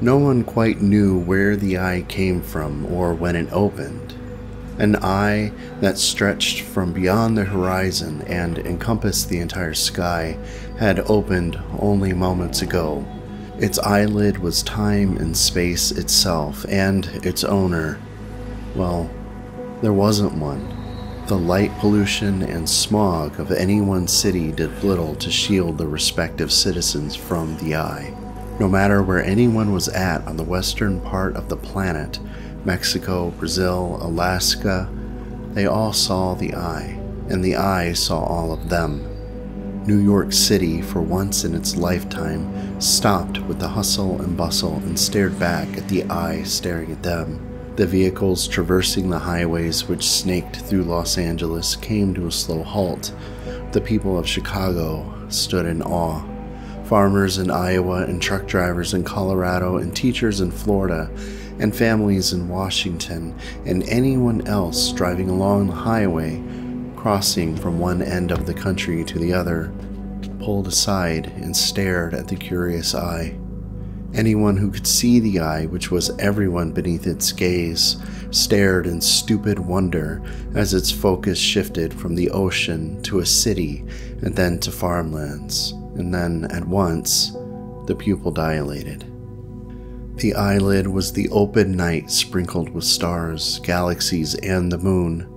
No one quite knew where the eye came from or when it opened. An eye that stretched from beyond the horizon and encompassed the entire sky had opened only moments ago. Its eyelid was time and space itself, and its owner, well, there wasn't one. The light pollution and smog of any one city did little to shield the respective citizens from the eye. No matter where anyone was at on the western part of the planet, Mexico, Brazil, Alaska, they all saw the eye, and the eye saw all of them. New York City, for once in its lifetime, stopped with the hustle and bustle and stared back at the eye staring at them. The vehicles traversing the highways which snaked through Los Angeles came to a slow halt. The people of Chicago stood in awe. Farmers in Iowa and truck drivers in Colorado and teachers in Florida and families in Washington and anyone else driving along the highway, crossing from one end of the country to the other, pulled aside and stared at the curious eye. Anyone who could see the eye, which was everyone beneath its gaze, stared in stupid wonder as its focus shifted from the ocean to a city and then to farmlands, and then at once the pupil dilated. The eyelid was the open night sprinkled with stars, galaxies, and the moon.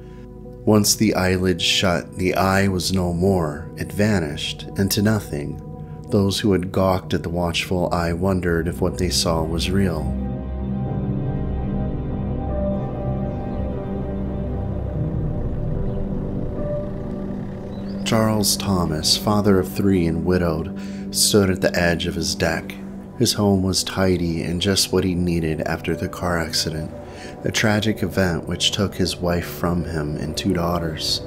Once the eyelid shut, the eye was no more, it vanished into nothing. Those who had gawked at the watchful eye wondered if what they saw was real. Charles Thomas, father of three and widowed, stood at the edge of his deck. His home was tidy and just what he needed after the car accident, a tragic event which took his wife from him and two daughters.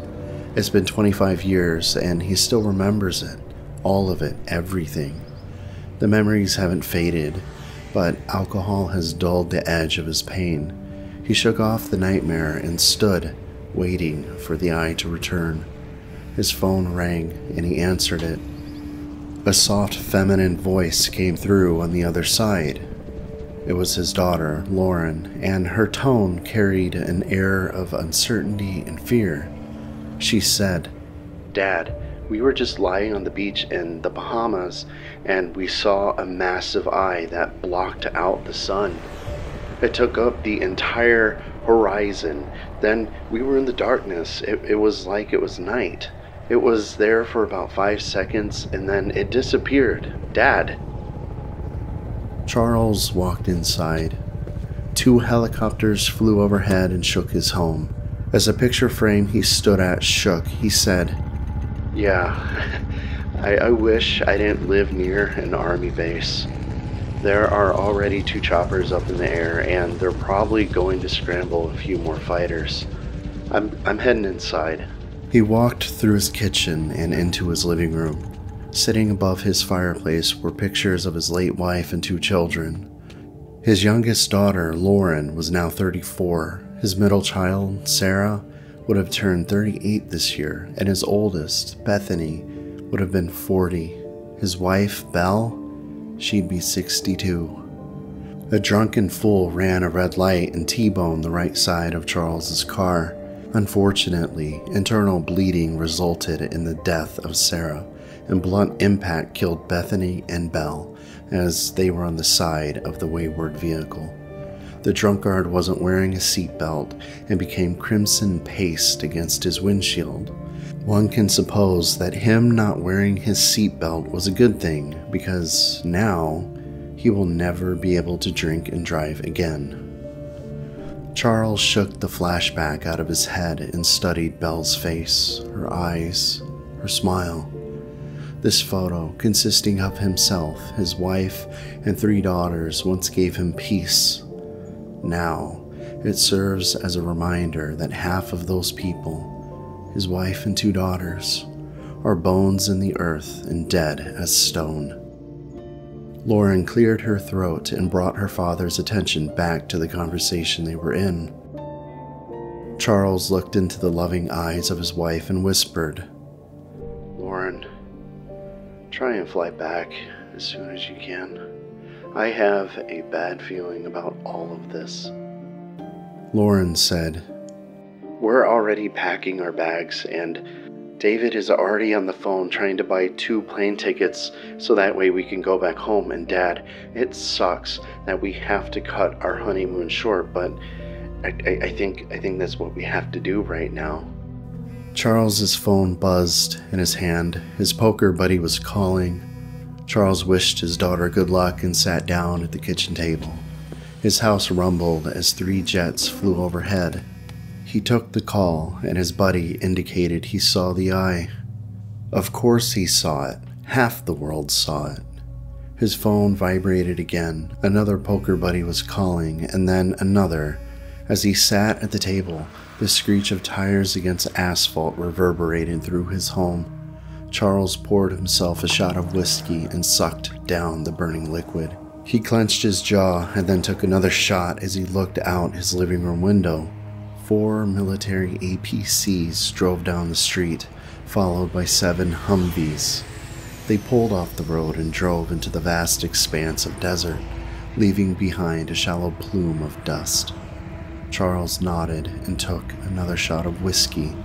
It's been 25 years and he still remembers it, all of it, everything. The memories haven't faded, but alcohol has dulled the edge of his pain. He shook off the nightmare and stood, waiting for the eye to return. His phone rang and he answered it. A soft feminine voice came through on the other side. It was his daughter, Lauren, and her tone carried an air of uncertainty and fear. She said, Dad, we were just lying on the beach in the Bahamas and we saw a massive eye that blocked out the sun. It took up the entire horizon. Then we were in the darkness. It, it was like it was night. It was there for about five seconds and then it disappeared. Dad. Charles walked inside. Two helicopters flew overhead and shook his home. As the picture frame he stood at shook, he said, Yeah, I, I wish I didn't live near an army base. There are already two choppers up in the air, and they're probably going to scramble a few more fighters. I'm, I'm heading inside. He walked through his kitchen and into his living room. Sitting above his fireplace were pictures of his late wife and two children. His youngest daughter, Lauren, was now 34. His middle child, Sarah, would have turned 38 this year, and his oldest, Bethany, would have been 40. His wife, Belle, she'd be 62. A drunken fool ran a red light and T-boned the right side of Charles's car. Unfortunately, internal bleeding resulted in the death of Sarah, and blunt impact killed Bethany and Belle as they were on the side of the wayward vehicle. The drunkard wasn't wearing a seatbelt and became crimson paste against his windshield. One can suppose that him not wearing his seatbelt was a good thing because now he will never be able to drink and drive again. Charles shook the flashback out of his head and studied Belle's face, her eyes, her smile. This photo, consisting of himself, his wife, and three daughters, once gave him peace. Now, it serves as a reminder that half of those people, his wife and two daughters, are bones in the earth and dead as stone. Lauren cleared her throat and brought her father's attention back to the conversation they were in. Charles looked into the loving eyes of his wife and whispered, Lauren, try and fly back as soon as you can. I have a bad feeling about all of this. Lauren said, We're already packing our bags, and David is already on the phone trying to buy two plane tickets so that way we can go back home. And Dad, it sucks that we have to cut our honeymoon short, but I, I, I think I think that's what we have to do right now. Charles's phone buzzed in his hand. His poker buddy was calling. Charles wished his daughter good luck and sat down at the kitchen table. His house rumbled as three jets flew overhead. He took the call, and his buddy indicated he saw the eye. Of course, he saw it. Half the world saw it. His phone vibrated again. Another poker buddy was calling, and then another. As he sat at the table, the screech of tires against asphalt reverberated through his home. Charles poured himself a shot of whiskey and sucked down the burning liquid. He clenched his jaw and then took another shot as he looked out his living room window. Four military APCs drove down the street, followed by seven Humvees. They pulled off the road and drove into the vast expanse of desert, leaving behind a shallow plume of dust. Charles nodded and took another shot of whiskey.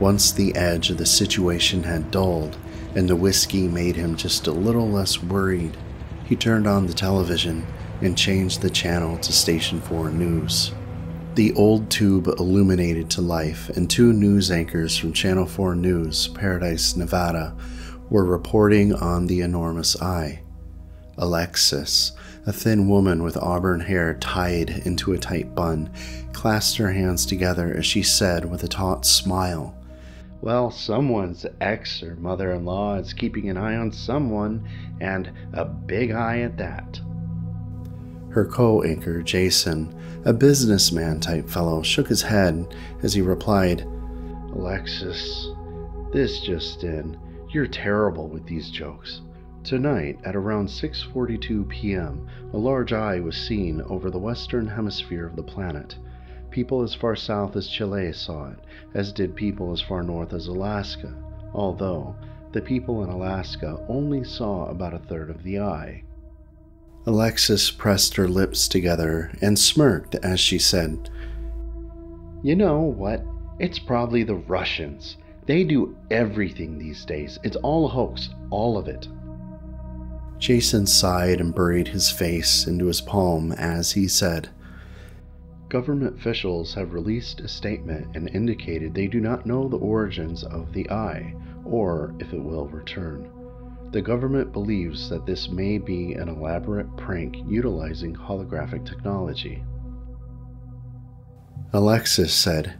Once the edge of the situation had dulled and the whiskey made him just a little less worried, he turned on the television and changed the channel to Station 4 News. The old tube illuminated to life, and two news anchors from Channel 4 News, Paradise, Nevada, were reporting on the enormous eye. Alexis, a thin woman with auburn hair tied into a tight bun, clasped her hands together as she said with a taut smile, Well, someone's ex or mother in law is keeping an eye on someone, and a big eye at that. Her co anchor, Jason, a businessman type fellow, shook his head as he replied, Alexis, this just in. You're terrible with these jokes. Tonight, at around 6:42 p.m., a large eye was seen over the western hemisphere of the planet. People as far south as Chile saw it, as did people as far north as Alaska, although the people in Alaska only saw about a third of the eye. Alexis pressed her lips together and smirked as she said, You know what? It's probably the Russians. They do everything these days. It's all a hoax, all of it. Jason sighed and buried his face into his palm as he said, Government officials have released a statement and indicated they do not know the origins of the eye or if it will return. The government believes that this may be an elaborate prank utilizing holographic technology. Alexis said,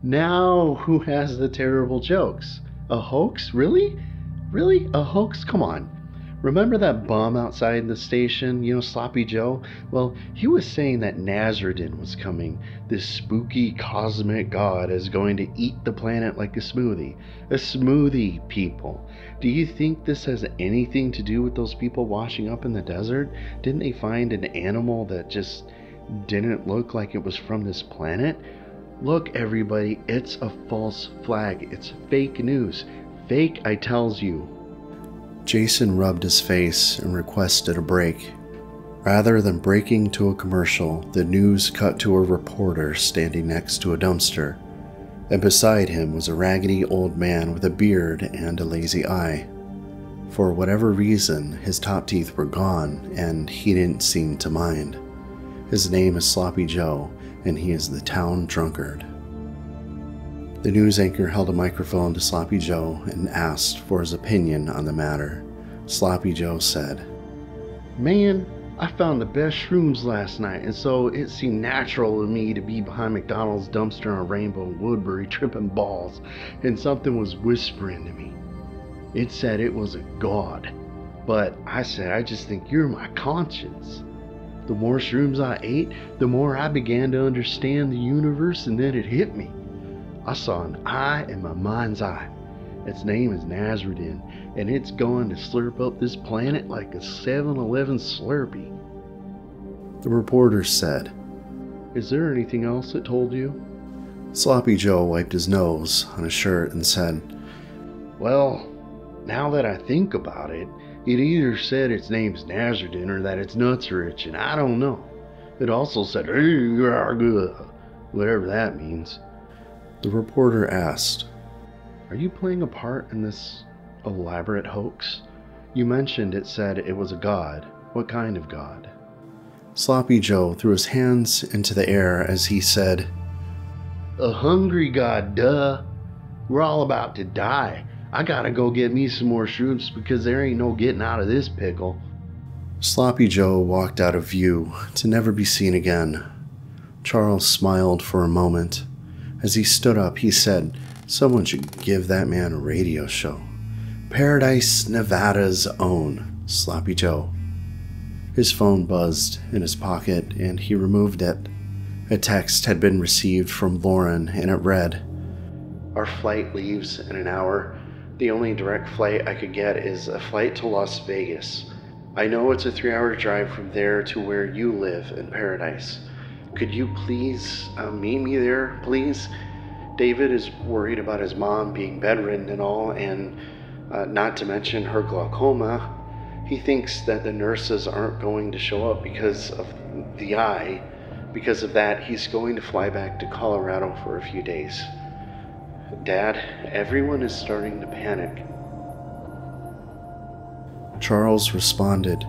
Now who has the terrible jokes? A hoax? Really? Really? A hoax? Come on. Remember that bum outside the station, you know, Sloppy Joe? Well, he was saying that Naz'ri-Dyn was coming. This spooky cosmic god is going to eat the planet like a smoothie. A smoothie, people. Do you think this has anything to do with those people washing up in the desert? Didn't they find an animal that just didn't look like it was from this planet? Look, everybody, it's a false flag. It's fake news. Fake, I tells you. Jason rubbed his face and requested a break. Rather than breaking to a commercial, the news cut to a reporter standing next to a dumpster, and beside him was a raggedy old man with a beard and a lazy eye. For whatever reason, his top teeth were gone, and he didn't seem to mind. His name is Sloppy Joe, and he is the town drunkard. The news anchor held a microphone to Sloppy Joe and asked for his opinion on the matter. Sloppy Joe said, Man, I found the best shrooms last night, and so it seemed natural to me to be behind McDonald's dumpster on Rainbow and Woodbury tripping balls, and something was whispering to me. It said it was a god, but I said, I just think you're my conscience. The more shrooms I ate, the more I began to understand the universe, and then it hit me. I saw an eye in my mind's eye. Its name is Naz'ri-Dyn, and it's going to slurp up this planet like a 7 Eleven Slurpee. The reporter said, Is there anything else it told you? Sloppy Joe wiped his nose on his shirt and said, Well, now that I think about it, It either said its name's Naz'ri-Dyn or that it's nuts rich, and I don't know. It also said, hey, you're good, whatever that means. The reporter asked, Are you playing a part in this elaborate hoax? You mentioned it said it was a god. What kind of god? Sloppy Joe threw his hands into the air as he said, A hungry god, duh. We're all about to die. I gotta go get me some more shrooms because there ain't no getting out of this pickle. Sloppy Joe walked out of view to never be seen again. Charles smiled for a moment. As he stood up, he said, Someone should give that man a radio show. Paradise, Nevada's own Sloppy Joe. His phone buzzed in his pocket and he removed it. A text had been received from Lauren and it read Our flight leaves in an hour. The only direct flight I could get is a flight to Las Vegas. I know it's a three hour drive from there to where you live in Paradise. Could you please uh, meet me there, please? David is worried about his mom being bedridden and all, and uh, not to mention her glaucoma. He thinks that the nurses aren't going to show up because of the eye. Because of that, he's going to fly back to Colorado for a few days. Dad, everyone is starting to panic. Charles responded,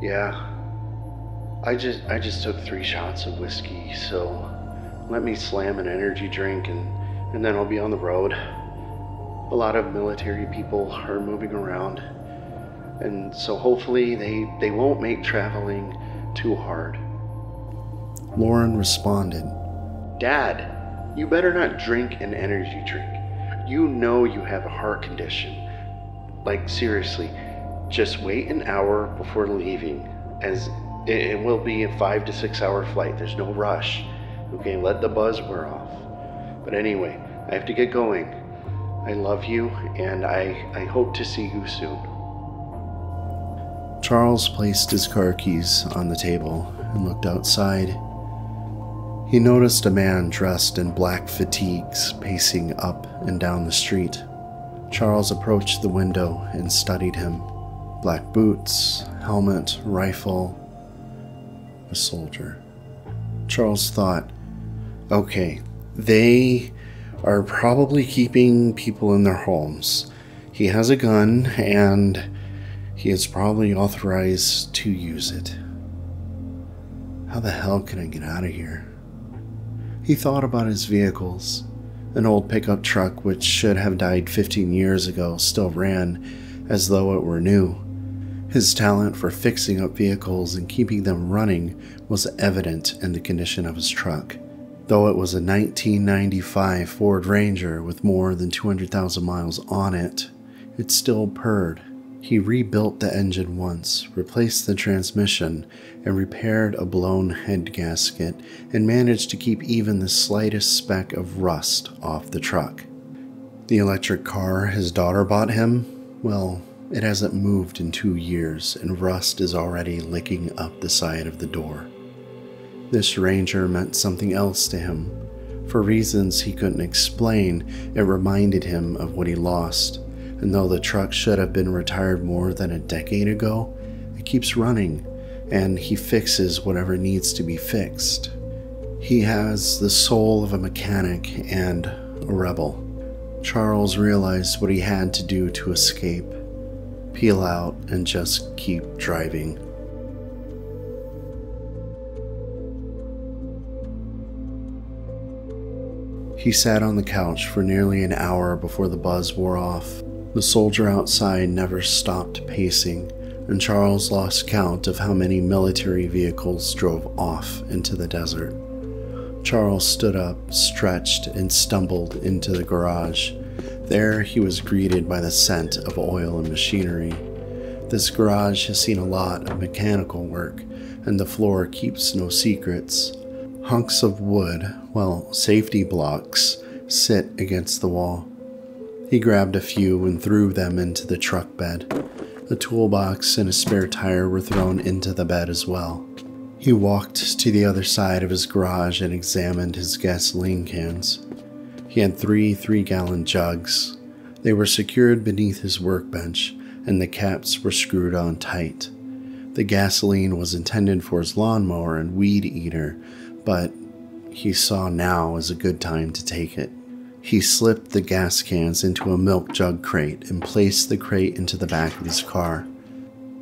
Yeah. I just I just took 3 shots of whiskey, so let me slam an energy drink and and then I'll be on the road. A lot of military people are moving around. And so hopefully they they won't make traveling too hard. Lauren responded, Dad, you better not drink an energy drink. You know you have a heart condition. Like, seriously, just wait an hour before leaving, as it, will be a five to six hour flight. There's no rush. Okay, let the buzz wear off. But anyway, I have to get going. I love you, and I, I hope to see you soon. Charles placed his car keys on the table and looked outside. He noticed a man dressed in black fatigues pacing up and down the street. Charles approached the window and studied him. Black boots, helmet, rifle, a soldier. Charles thought, okay, they are probably keeping people in their homes. He has a gun and he is probably authorized to use it. How the hell can I get out of here? He thought about his vehicles. An old pickup truck, which should have died 15 years ago, still ran as though it were new. His talent for fixing up vehicles and keeping them running was evident in the condition of his truck. Though it was a 1995 Ford Ranger with more than 200,000 miles on it, it still purred he rebuilt the engine once, replaced the transmission, and repaired a blown head gasket, and managed to keep even the slightest speck of rust off the truck. The electric car his daughter bought him, well, it hasn't moved in two years, and rust is already licking up the side of the door. This Ranger meant something else to him. For reasons he couldn't explain, it reminded him of what he lost and though the truck should have been retired more than a decade ago, it keeps running and he fixes whatever needs to be fixed. He has the soul of a mechanic and a rebel. Charles realized what he had to do to escape peel out and just keep driving. He sat on the couch for nearly an hour before the buzz wore off. The soldier outside never stopped pacing, and Charles lost count of how many military vehicles drove off into the desert. Charles stood up, stretched, and stumbled into the garage. There he was greeted by the scent of oil and machinery. This garage has seen a lot of mechanical work, and the floor keeps no secrets. Hunks of wood, well, safety blocks, sit against the wall. He grabbed a few and threw them into the truck bed. A toolbox and a spare tire were thrown into the bed as well. He walked to the other side of his garage and examined his gasoline cans. He had three three gallon jugs. They were secured beneath his workbench, and the caps were screwed on tight. The gasoline was intended for his lawnmower and weed eater, but he saw now as a good time to take it. He slipped the gas cans into a milk jug crate and placed the crate into the back of his car.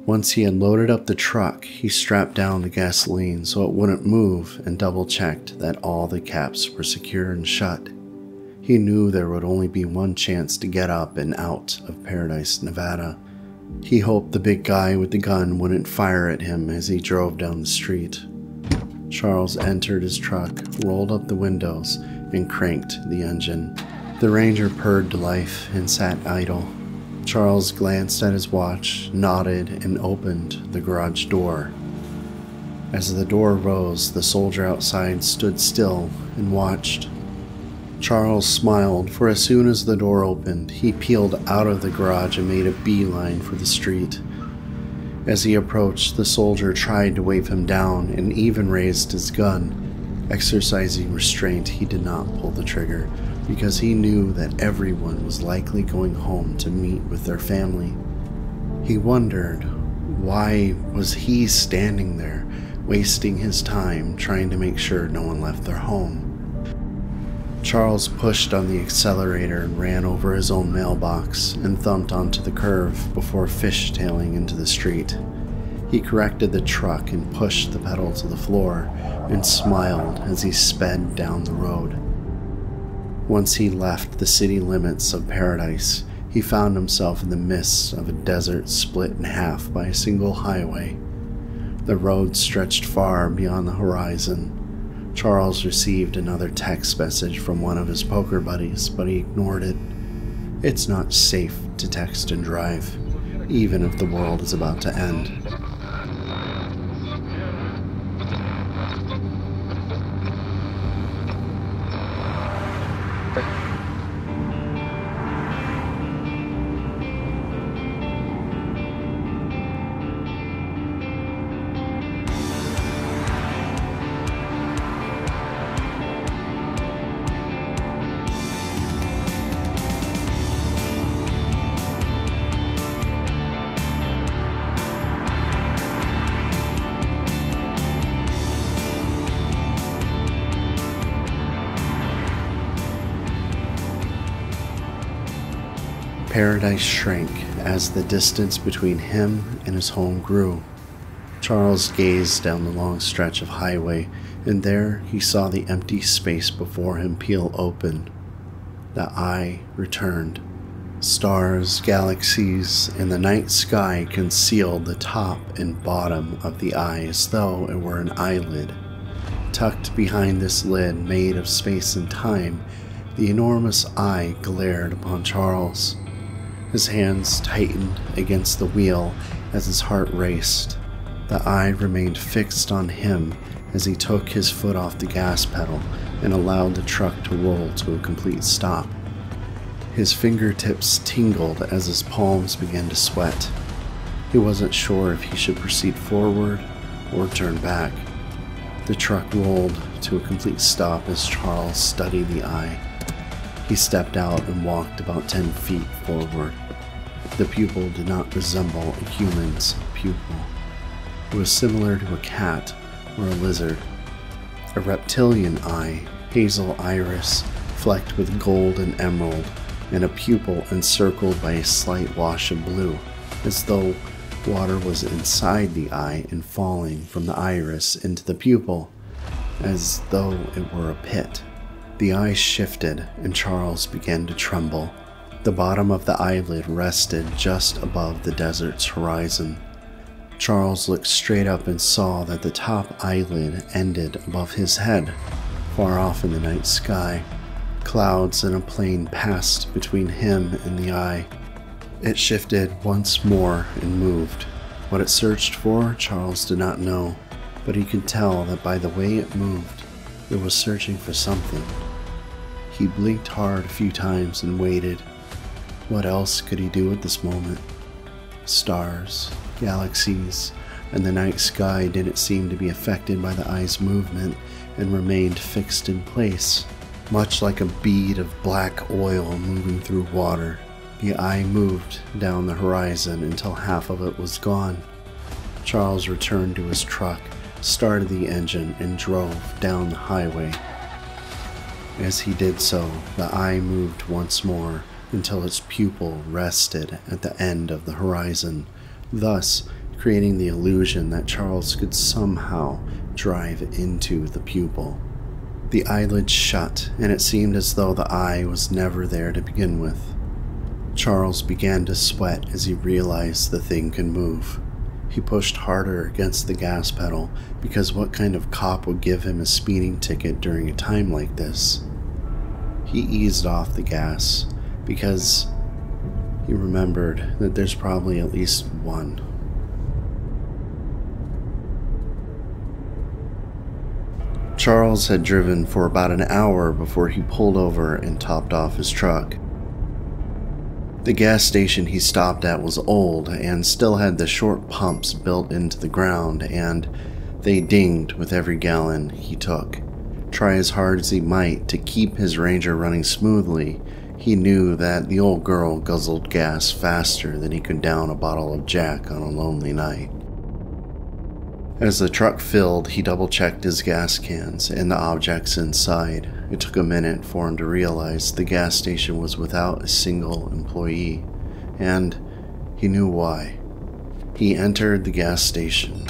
Once he had loaded up the truck, he strapped down the gasoline so it wouldn't move and double checked that all the caps were secure and shut. He knew there would only be one chance to get up and out of Paradise, Nevada. He hoped the big guy with the gun wouldn't fire at him as he drove down the street. Charles entered his truck, rolled up the windows, and cranked the engine. The Ranger purred to life and sat idle, Charles glanced at his watch, nodded, and opened the garage door. As the door rose, the soldier outside stood still and watched. Charles smiled, for as soon as the door opened, he peeled out of the garage and made a beeline for the street. As he approached, the soldier tried to wave him down and even raised his gun. Exercising restraint, he did not pull the trigger, because he knew that everyone was likely going home to meet with their family. He wondered why was he standing there wasting his time trying to make sure no one left their home. Charles pushed on the accelerator and ran over his own mailbox and thumped onto the curve before fishtailing into the street. He corrected the truck and pushed the pedal to the floor and smiled as he sped down the road. Once he left the city limits of paradise, he found himself in the midst of a desert split in half by a single highway. The road stretched far beyond the horizon. Charles received another text message from one of his poker buddies, but he ignored it. It's not safe to text and drive, even if the world is about to end. Shrank as the distance between him and his home grew. Charles gazed down the long stretch of highway, and there he saw the empty space before him peel open. The eye returned. Stars, galaxies, and the night sky concealed the top and bottom of the eye as though it were an eyelid. Tucked behind this lid made of space and time, the enormous eye glared upon Charles. His hands tightened against the wheel as his heart raced. The eye remained fixed on him as he took his foot off the gas pedal and allowed the truck to roll to a complete stop. His fingertips tingled as his palms began to sweat. He wasn't sure if he should proceed forward or turn back. The truck rolled to a complete stop as Charles studied the eye. He stepped out and walked about 10 feet forward. The pupil did not resemble a human's pupil. It was similar to a cat or a lizard. A reptilian eye, hazel iris, flecked with gold and emerald, and a pupil encircled by a slight wash of blue, as though water was inside the eye and falling from the iris into the pupil, as though it were a pit. The eyes shifted, and Charles began to tremble. The bottom of the eyelid rested just above the desert's horizon. Charles looked straight up and saw that the top eyelid ended above his head, far off in the night sky. Clouds and a plane passed between him and the eye. It shifted once more and moved. What it searched for, Charles did not know, but he could tell that by the way it moved, it was searching for something. He blinked hard a few times and waited. What else could he do at this moment? Stars, galaxies, and the night sky didn't seem to be affected by the eye's movement and remained fixed in place, much like a bead of black oil moving through water. The eye moved down the horizon until half of it was gone. Charles returned to his truck, started the engine, and drove down the highway. As he did so, the eye moved once more until its pupil rested at the end of the horizon, thus creating the illusion that Charles could somehow drive into the pupil. The eyelids shut, and it seemed as though the eye was never there to begin with. Charles began to sweat as he realized the thing could move. He pushed harder against the gas pedal because what kind of cop would give him a speeding ticket during a time like this? He eased off the gas because he remembered that there's probably at least one. Charles had driven for about an hour before he pulled over and topped off his truck. The gas station he stopped at was old and still had the short pumps built into the ground, and they dinged with every gallon he took. Try as hard as he might to keep his Ranger running smoothly, he knew that the old girl guzzled gas faster than he could down a bottle of Jack on a lonely night. As the truck filled, he double checked his gas cans and the objects inside. It took a minute for him to realize the gas station was without a single employee, and he knew why. He entered the gas station,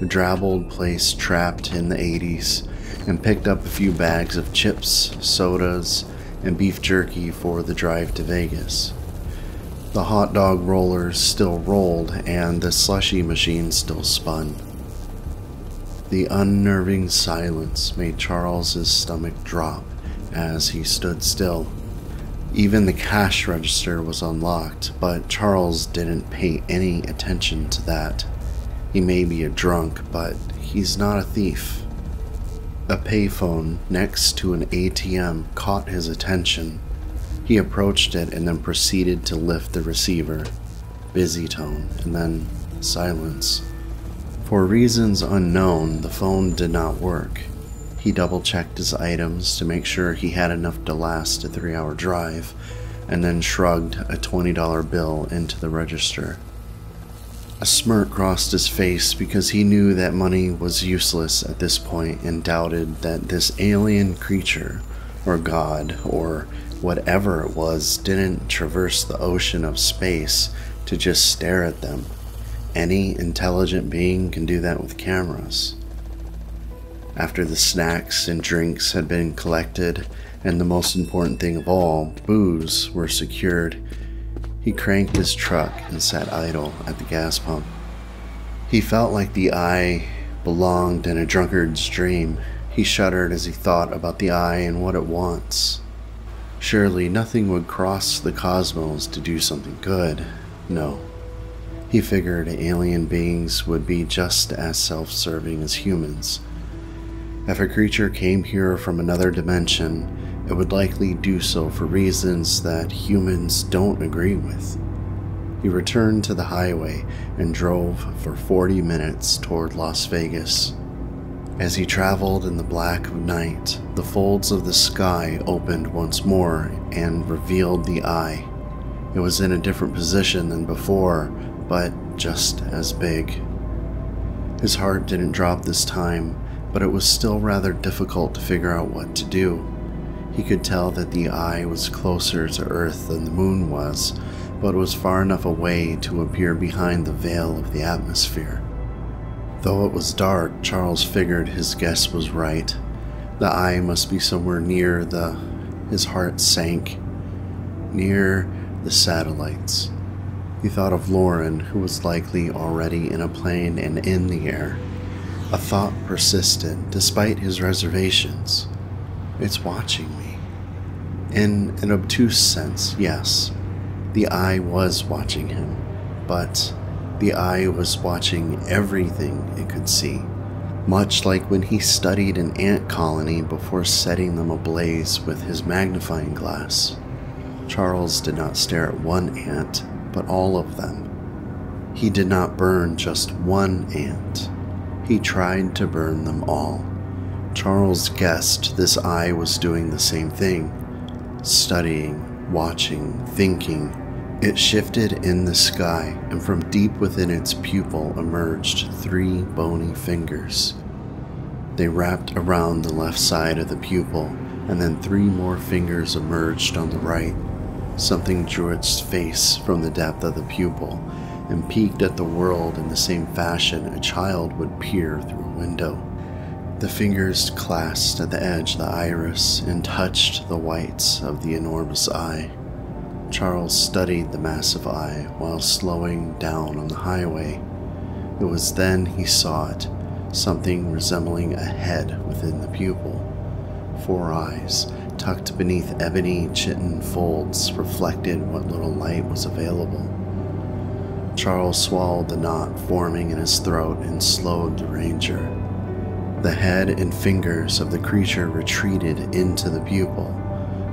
a drabbled place trapped in the 80s, and picked up a few bags of chips, sodas, and beef jerky for the drive to Vegas. The hot dog rollers still rolled, and the slushy machine still spun. The unnerving silence made Charles's stomach drop as he stood still. Even the cash register was unlocked, but Charles didn't pay any attention to that. He may be a drunk, but he's not a thief. A payphone next to an ATM caught his attention. He approached it and then proceeded to lift the receiver. Busy tone, and then silence. For reasons unknown, the phone did not work. He double checked his items to make sure he had enough to last a three hour drive, and then shrugged a $20 bill into the register. A smirk crossed his face because he knew that money was useless at this point and doubted that this alien creature, or god, or whatever it was, didn't traverse the ocean of space to just stare at them. Any intelligent being can do that with cameras. After the snacks and drinks had been collected, and the most important thing of all, booze, were secured, he cranked his truck and sat idle at the gas pump. He felt like the eye belonged in a drunkard's dream. He shuddered as he thought about the eye and what it wants. Surely nothing would cross the cosmos to do something good. No, he figured alien beings would be just as self serving as humans. If a creature came here from another dimension, it would likely do so for reasons that humans don't agree with. He returned to the highway and drove for 40 minutes toward Las Vegas. As he traveled in the black of night, the folds of the sky opened once more and revealed the eye. It was in a different position than before, but just as big. His heart didn't drop this time, but it was still rather difficult to figure out what to do. He could tell that the eye was closer to Earth than the moon was, but was far enough away to appear behind the veil of the atmosphere. Though it was dark, Charles figured his guess was right. The eye must be somewhere near the. His heart sank. Near the satellites. He thought of Lauren, who was likely already in a plane and in the air. A thought persisted despite his reservations. It's watching me. In an obtuse sense, yes. The eye was watching him, but the eye was watching everything it could see, much like when he studied an ant colony before setting them ablaze with his magnifying glass. Charles did not stare at one ant, but all of them. He did not burn just one ant. He tried to burn them all. Charles guessed this eye was doing the same thing studying, watching, thinking, It shifted in the sky, and from deep within its pupil emerged three bony fingers. They wrapped around the left side of the pupil, and then three more fingers emerged on the right. Something drew its face from the depth of the pupil and peeked at the world in the same fashion a child would peer through a window. The fingers clasped at the edge of the iris and touched the whites of the enormous eye. Charles studied the massive eye while slowing down on the highway. It was then he saw it, something resembling a head within the pupil. Four eyes, tucked beneath ebony chitin folds, reflected what little light was available. Charles swallowed the knot forming in his throat and slowed the ranger. The head and fingers of the creature retreated into the pupil,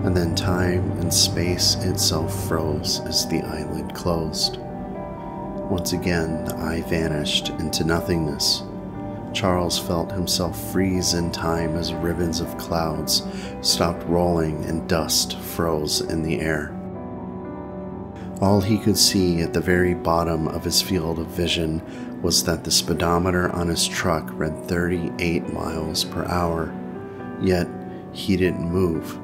and then time and space itself froze as the eyelid closed. Once again, the eye vanished into nothingness. Charles felt himself freeze in time as ribbons of clouds stopped rolling and dust froze in the air. All he could see at the very bottom of his field of vision was that the speedometer on his truck read 38 miles per hour. Yet he didn't move.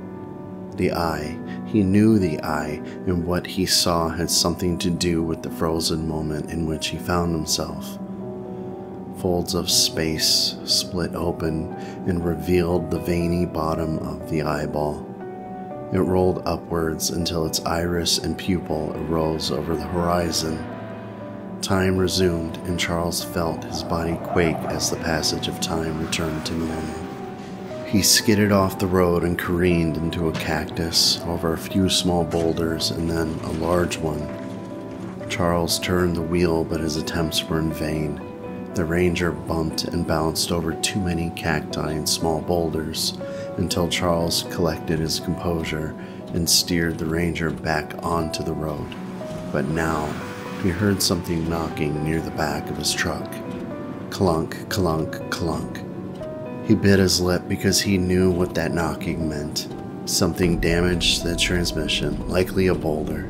The eye, he knew the eye, and what he saw had something to do with the frozen moment in which he found himself. Folds of space split open and revealed the veiny bottom of the eyeball. It rolled upwards until its iris and pupil arose over the horizon. Time resumed, and Charles felt his body quake as the passage of time returned to normal. He skidded off the road and careened into a cactus over a few small boulders and then a large one. Charles turned the wheel, but his attempts were in vain. The ranger bumped and bounced over too many cacti and small boulders until Charles collected his composure and steered the ranger back onto the road. But now he heard something knocking near the back of his truck. Clunk, clunk, clunk. He bit his lip because he knew what that knocking meant. Something damaged the transmission, likely a boulder.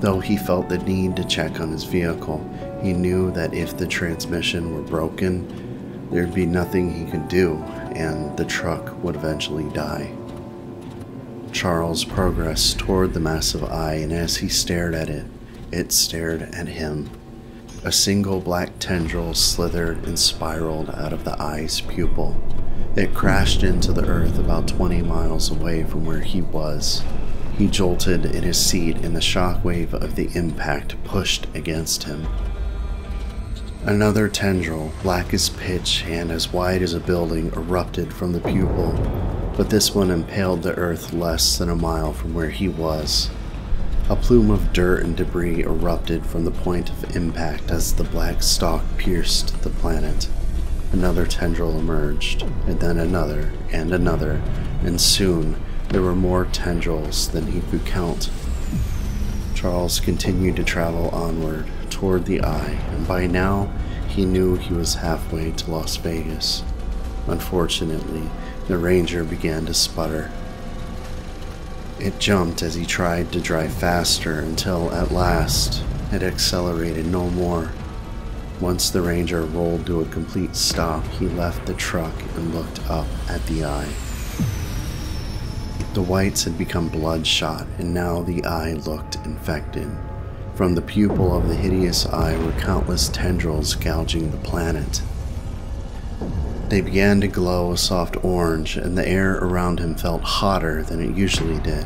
Though he felt the need to check on his vehicle, he knew that if the transmission were broken, there'd be nothing he could do, and the truck would eventually die. Charles progressed toward the massive eye, and as he stared at it, it stared at him. A single black tendril slithered and spiraled out of the eye's pupil. It crashed into the earth about 20 miles away from where he was. He jolted in his seat, and the shockwave of the impact pushed against him. Another tendril, black as pitch and as wide as a building, erupted from the pupil, but this one impaled the earth less than a mile from where he was. A plume of dirt and debris erupted from the point of impact as the black stalk pierced the planet. Another tendril emerged, and then another, and another, and soon there were more tendrils than he could count. Charles continued to travel onward, toward the eye, and by now he knew he was halfway to Las Vegas. Unfortunately, the Ranger began to sputter. It jumped as he tried to drive faster until at last it accelerated no more. Once the Ranger rolled to a complete stop, he left the truck and looked up at the eye. The whites had become bloodshot, and now the eye looked infected. From the pupil of the hideous eye were countless tendrils gouging the planet. They began to glow a soft orange, and the air around him felt hotter than it usually did.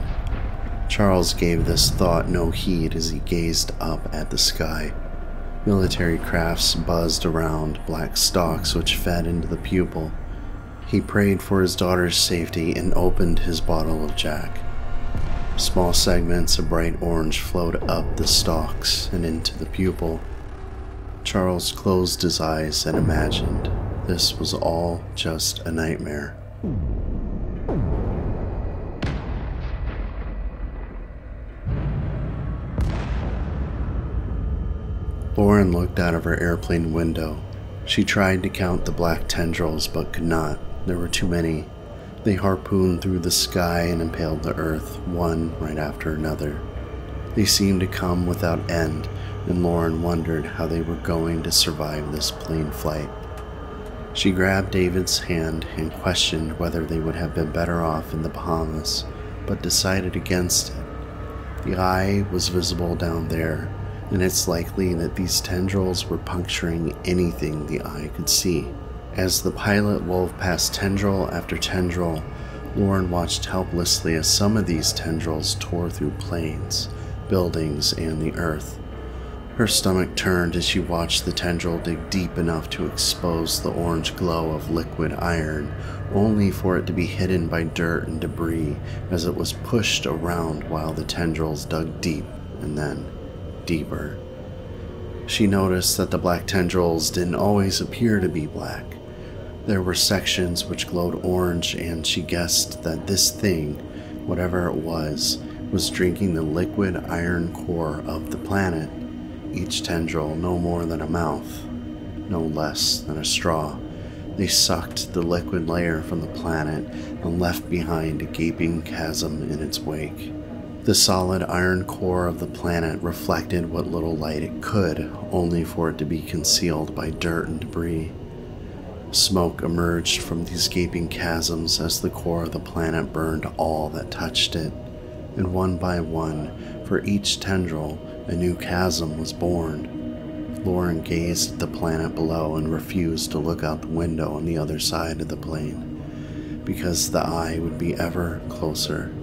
Charles gave this thought no heed as he gazed up at the sky. Military crafts buzzed around, black stalks which fed into the pupil. He prayed for his daughter's safety and opened his bottle of Jack. Small segments of bright orange flowed up the stalks and into the pupil. Charles closed his eyes and imagined this was all just a nightmare. Lauren looked out of her airplane window. She tried to count the black tendrils but could not. There were too many. They harpooned through the sky and impaled the earth, one right after another. They seemed to come without end, and Lauren wondered how they were going to survive this plane flight. She grabbed David's hand and questioned whether they would have been better off in the Bahamas, but decided against it. The eye was visible down there, and it's likely that these tendrils were puncturing anything the eye could see. As the pilot wove past tendril after tendril, Lauren watched helplessly as some of these tendrils tore through planes, buildings, and the earth. Her stomach turned as she watched the tendril dig deep enough to expose the orange glow of liquid iron, only for it to be hidden by dirt and debris as it was pushed around while the tendrils dug deep and then deeper. She noticed that the black tendrils didn't always appear to be black. There were sections which glowed orange, and she guessed that this thing, whatever it was, was drinking the liquid iron core of the planet, each tendril no more than a mouth, no less than a straw. They sucked the liquid layer from the planet and left behind a gaping chasm in its wake. The solid iron core of the planet reflected what little light it could, only for it to be concealed by dirt and debris. Smoke emerged from these gaping chasms as the core of the planet burned all that touched it, and one by one, for each tendril, a new chasm was born. Lauren gazed at the planet below and refused to look out the window on the other side of the plane, because the eye would be ever closer.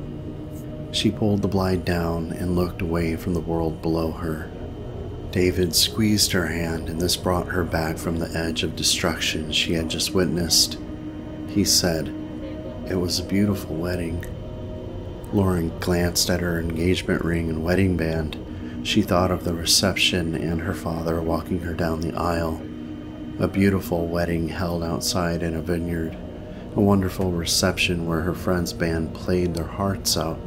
She pulled the blind down and looked away from the world below her. David squeezed her hand, and this brought her back from the edge of destruction she had just witnessed. He said, It was a beautiful wedding. Lauren glanced at her engagement ring and wedding band. She thought of the reception and her father walking her down the aisle. A beautiful wedding held outside in a vineyard. A wonderful reception where her friend's band played their hearts out.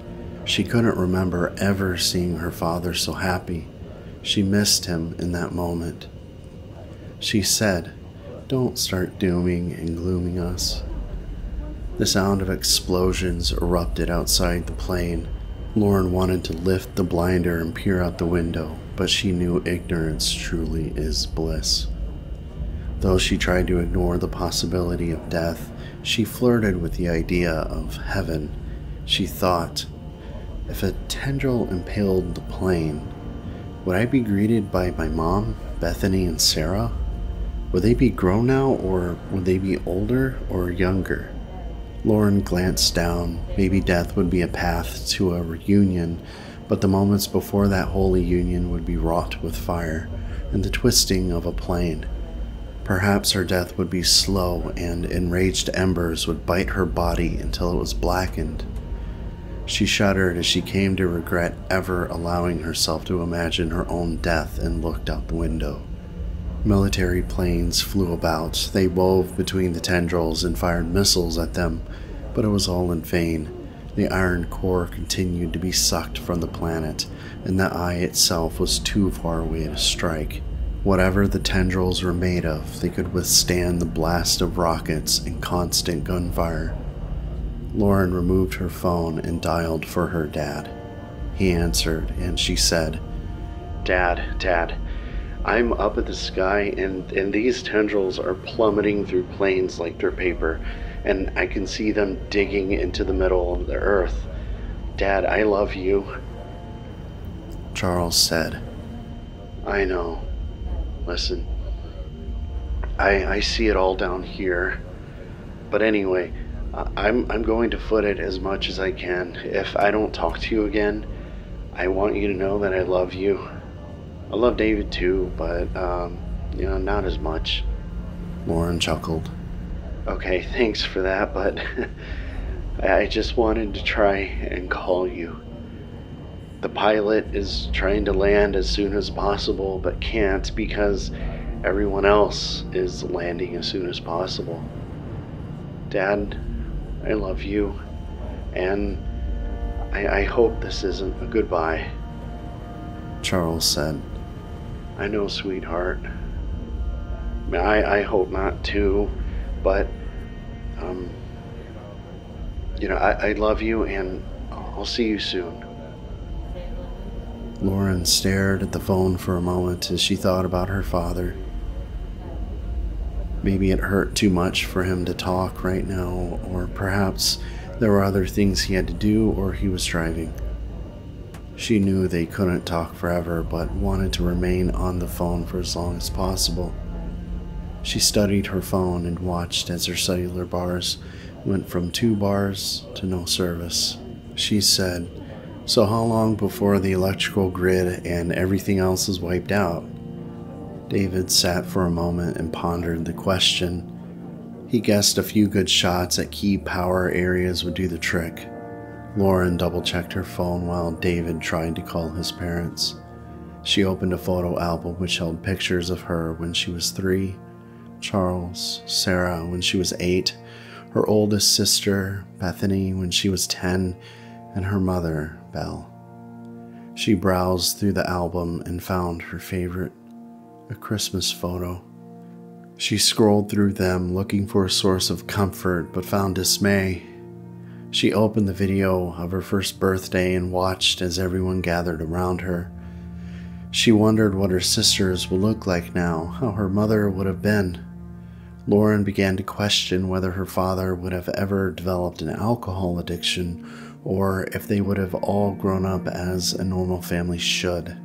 She couldn't remember ever seeing her father so happy. She missed him in that moment. She said, Don't start dooming and glooming us. The sound of explosions erupted outside the plane. Lauren wanted to lift the blinder and peer out the window, but she knew ignorance truly is bliss. Though she tried to ignore the possibility of death, she flirted with the idea of heaven. She thought, if a tendril impaled the plane, would I be greeted by my mom, Bethany, and Sarah? Would they be grown now, or would they be older or younger? Lauren glanced down. Maybe death would be a path to a reunion, but the moments before that holy union would be wrought with fire and the twisting of a plane. Perhaps her death would be slow, and enraged embers would bite her body until it was blackened. She shuddered as she came to regret ever allowing herself to imagine her own death and looked out the window. Military planes flew about. They wove between the tendrils and fired missiles at them, but it was all in vain. The iron core continued to be sucked from the planet, and the eye itself was too far away to strike. Whatever the tendrils were made of, they could withstand the blast of rockets and constant gunfire. Lauren removed her phone and dialed for her dad. He answered, and she said, Dad, Dad, I'm up at the sky, and, and these tendrils are plummeting through planes like dirt paper, and I can see them digging into the middle of the earth. Dad, I love you. Charles said, I know. Listen, I, I see it all down here. But anyway, I'm, I'm going to foot it as much as I can. If I don't talk to you again, I want you to know that I love you. I love David too, but, um, you know, not as much. Lauren chuckled. Okay, thanks for that, but I just wanted to try and call you. The pilot is trying to land as soon as possible, but can't because everyone else is landing as soon as possible. Dad, I love you, and I, I hope this isn't a goodbye. Charles said, I know, sweetheart. I, I hope not too, but, um, you know, I, I love you, and I'll see you soon. Lauren stared at the phone for a moment as she thought about her father. Maybe it hurt too much for him to talk right now, or perhaps there were other things he had to do or he was driving. She knew they couldn't talk forever, but wanted to remain on the phone for as long as possible. She studied her phone and watched as her cellular bars went from two bars to no service. She said, So, how long before the electrical grid and everything else is wiped out? David sat for a moment and pondered the question. He guessed a few good shots at key power areas would do the trick. Lauren double checked her phone while David tried to call his parents. She opened a photo album which held pictures of her when she was three, Charles, Sarah when she was eight, her oldest sister, Bethany, when she was 10, and her mother, Belle. She browsed through the album and found her favorite, a Christmas photo. She scrolled through them looking for a source of comfort but found dismay she opened the video of her first birthday and watched as everyone gathered around her. She wondered what her sisters would look like now, how her mother would have been. Lauren began to question whether her father would have ever developed an alcohol addiction or if they would have all grown up as a normal family should.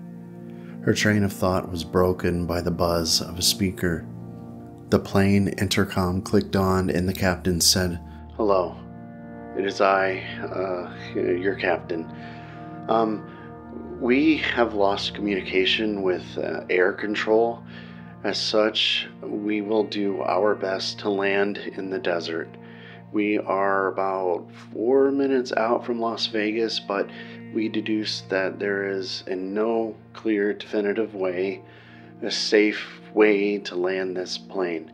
Her train of thought was broken by the buzz of a speaker. The plane intercom clicked on and the captain said, Hello. It is I, uh, your captain. Um, we have lost communication with uh, air control. As such, we will do our best to land in the desert. We are about four minutes out from Las Vegas, but we deduce that there is in no clear, definitive way a safe way to land this plane.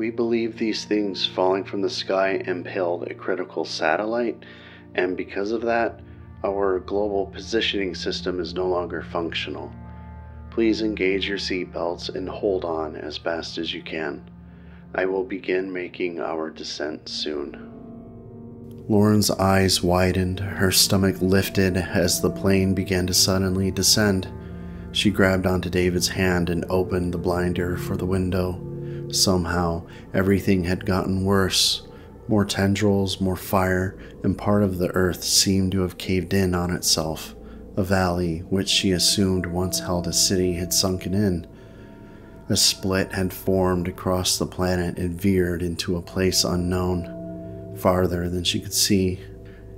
We believe these things falling from the sky impaled a critical satellite, and because of that, our global positioning system is no longer functional. Please engage your seatbelts and hold on as best as you can. I will begin making our descent soon. Lauren's eyes widened, her stomach lifted as the plane began to suddenly descend. She grabbed onto David's hand and opened the blinder for the window. Somehow, everything had gotten worse. More tendrils, more fire, and part of the earth seemed to have caved in on itself. A valley, which she assumed once held a city, had sunken in. A split had formed across the planet and veered into a place unknown, farther than she could see.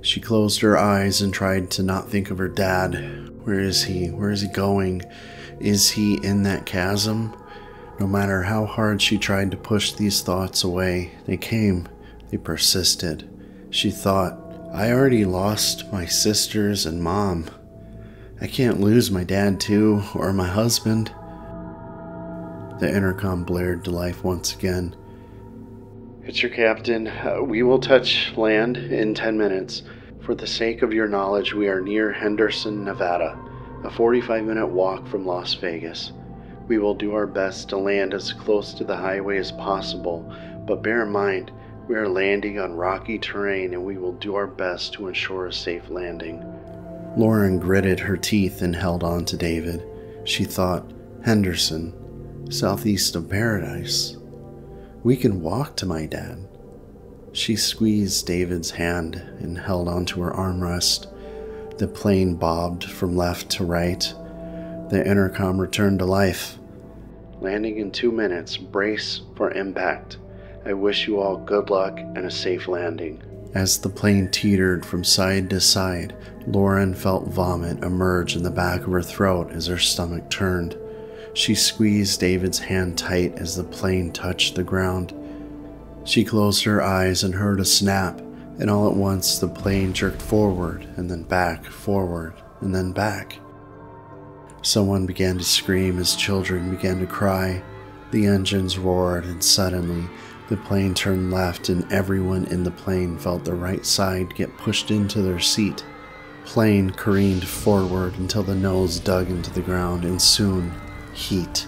She closed her eyes and tried to not think of her dad. Where is he? Where is he going? Is he in that chasm? No matter how hard she tried to push these thoughts away, they came, they persisted. She thought, I already lost my sisters and mom. I can't lose my dad too, or my husband. The intercom blared to life once again. It's your captain. Uh, we will touch land in 10 minutes. For the sake of your knowledge, we are near Henderson, Nevada, a 45 minute walk from Las Vegas. We will do our best to land as close to the highway as possible, but bear in mind, we are landing on rocky terrain and we will do our best to ensure a safe landing. Lauren gritted her teeth and held on to David. She thought, Henderson, southeast of paradise. We can walk to my dad. She squeezed David's hand and held onto her armrest. The plane bobbed from left to right the intercom returned to life. Landing in two minutes, brace for impact. I wish you all good luck and a safe landing. As the plane teetered from side to side, Lauren felt vomit emerge in the back of her throat as her stomach turned. She squeezed David's hand tight as the plane touched the ground. She closed her eyes and heard a snap, and all at once the plane jerked forward and then back, forward, and then back. Someone began to scream as children began to cry. The engines roared, and suddenly the plane turned left, and everyone in the plane felt the right side get pushed into their seat. Plane careened forward until the nose dug into the ground, and soon heat,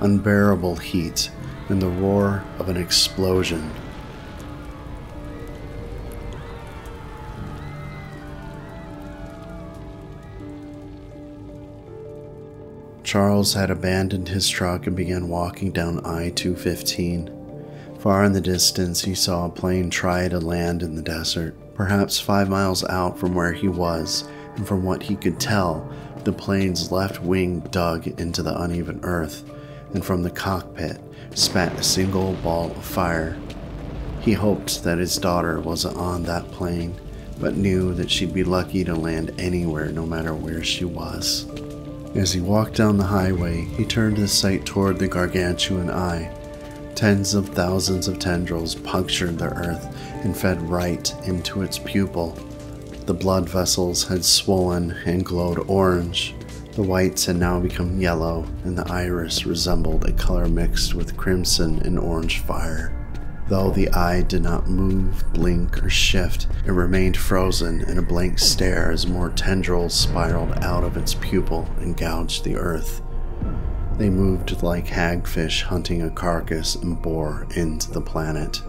unbearable heat, and the roar of an explosion Charles had abandoned his truck and began walking down I 215. Far in the distance, he saw a plane try to land in the desert, perhaps five miles out from where he was, and from what he could tell, the plane's left wing dug into the uneven earth, and from the cockpit spat a single ball of fire. He hoped that his daughter wasn't on that plane, but knew that she'd be lucky to land anywhere no matter where she was. As he walked down the highway, he turned his sight toward the gargantuan eye. Tens of thousands of tendrils punctured the earth and fed right into its pupil. The blood vessels had swollen and glowed orange. The whites had now become yellow, and the iris resembled a color mixed with crimson and orange fire. Though the eye did not move, blink, or shift, it remained frozen in a blank stare as more tendrils spiraled out of its pupil and gouged the earth. They moved like hagfish hunting a carcass and bore into the planet.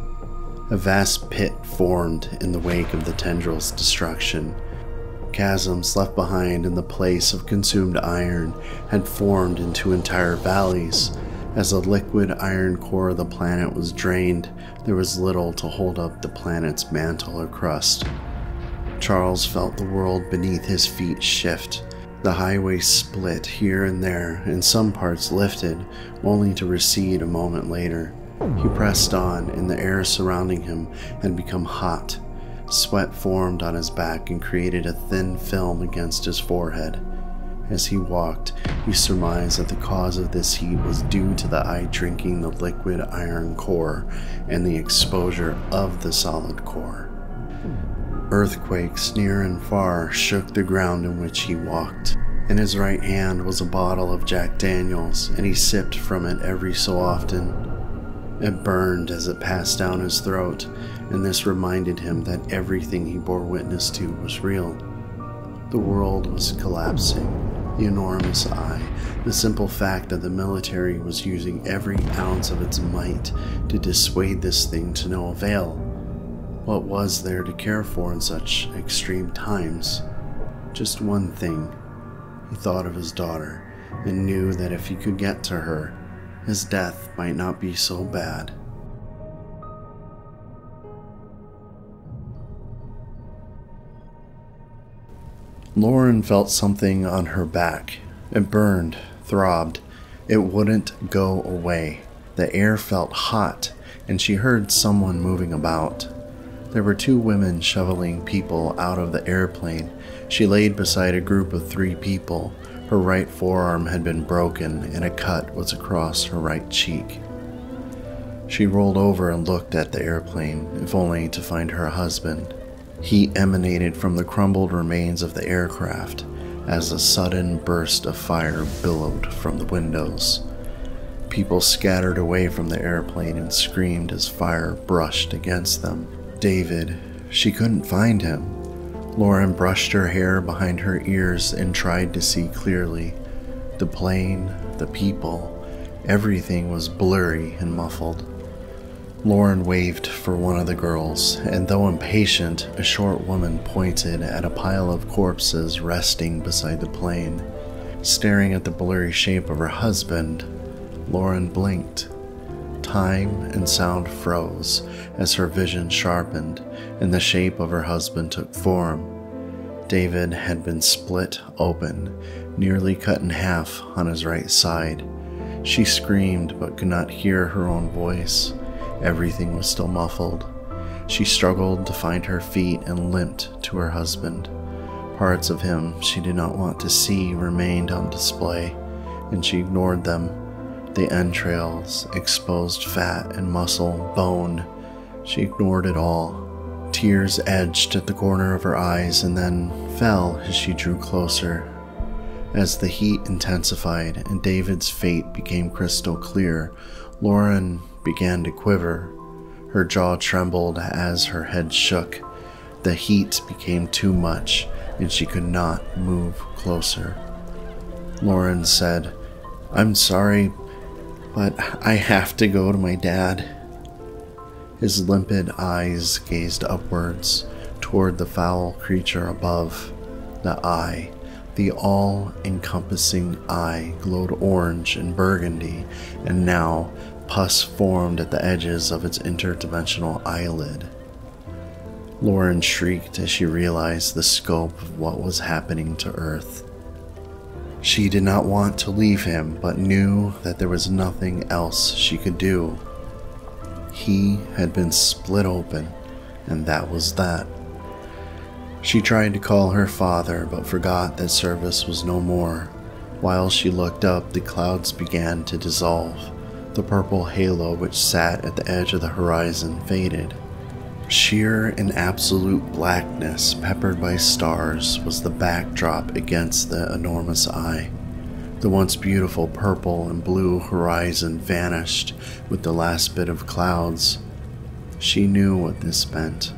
A vast pit formed in the wake of the tendrils' destruction. Chasms left behind in the place of consumed iron had formed into entire valleys, as the liquid iron core of the planet was drained, there was little to hold up the planet's mantle or crust. Charles felt the world beneath his feet shift. The highway split here and there, and some parts lifted, only to recede a moment later. He pressed on, and the air surrounding him had become hot. Sweat formed on his back and created a thin film against his forehead. As he walked, he surmised that the cause of this heat was due to the eye drinking the liquid iron core and the exposure of the solid core. Earthquakes near and far shook the ground in which he walked. In his right hand was a bottle of Jack Daniels, and he sipped from it every so often. It burned as it passed down his throat, and this reminded him that everything he bore witness to was real. The world was collapsing. The enormous eye, the simple fact that the military was using every ounce of its might to dissuade this thing to no avail. What was there to care for in such extreme times? Just one thing. He thought of his daughter and knew that if he could get to her, his death might not be so bad. Lauren felt something on her back. It burned, throbbed. It wouldn't go away. The air felt hot, and she heard someone moving about. There were two women shoveling people out of the airplane. She laid beside a group of three people. Her right forearm had been broken, and a cut was across her right cheek. She rolled over and looked at the airplane, if only to find her husband. Heat emanated from the crumbled remains of the aircraft as a sudden burst of fire billowed from the windows. People scattered away from the airplane and screamed as fire brushed against them. David, she couldn't find him. Lauren brushed her hair behind her ears and tried to see clearly. The plane, the people, everything was blurry and muffled. Lauren waved for one of the girls, and though impatient, a short woman pointed at a pile of corpses resting beside the plane. Staring at the blurry shape of her husband, Lauren blinked. Time and sound froze as her vision sharpened and the shape of her husband took form. David had been split open, nearly cut in half on his right side. She screamed but could not hear her own voice. Everything was still muffled. She struggled to find her feet and limped to her husband. Parts of him she did not want to see remained on display, and she ignored them. The entrails, exposed fat and muscle, bone. She ignored it all. Tears edged at the corner of her eyes and then fell as she drew closer. As the heat intensified and David's fate became crystal clear, Lauren began to quiver. Her jaw trembled as her head shook. The heat became too much, and she could not move closer. Lauren said, I'm sorry, but I have to go to my dad. His limpid eyes gazed upwards toward the foul creature above. The eye, The all encompassing eye glowed orange and burgundy, and now pus formed at the edges of its interdimensional eyelid. Lauren shrieked as she realized the scope of what was happening to Earth. She did not want to leave him, but knew that there was nothing else she could do. He had been split open, and that was that. She tried to call her father, but forgot that service was no more. While she looked up, the clouds began to dissolve. The purple halo which sat at the edge of the horizon faded. Sheer and absolute blackness, peppered by stars, was the backdrop against the enormous eye. The once beautiful purple and blue horizon vanished with the last bit of clouds. She knew what this meant.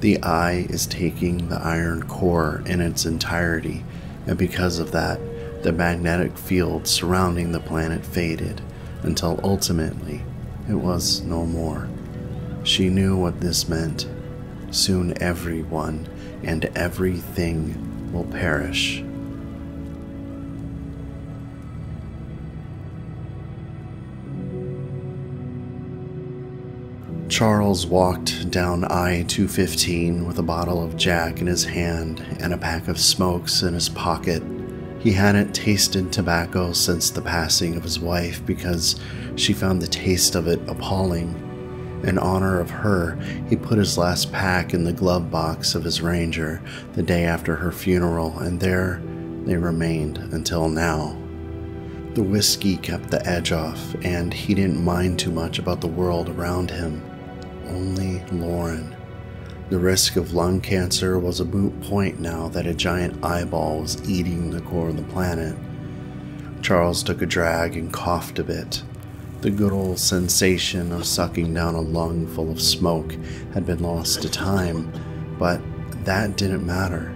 The eye is taking the iron core in its entirety, and because of that, the magnetic field surrounding the planet faded until ultimately it was no more. She knew what this meant. Soon everyone and everything will perish. Charles walked down I 215 with a bottle of Jack in his hand and a pack of smokes in his pocket. He hadn't tasted tobacco since the passing of his wife because she found the taste of it appalling. In honor of her, he put his last pack in the glove box of his Ranger the day after her funeral, and there they remained until now. The whiskey kept the edge off, and he didn't mind too much about the world around him only Lauren. The risk of lung cancer was a moot point now that a giant eyeball was eating the core of the planet. Charles took a drag and coughed a bit. The good old sensation of sucking down a lung full of smoke had been lost to time, but that didn't matter.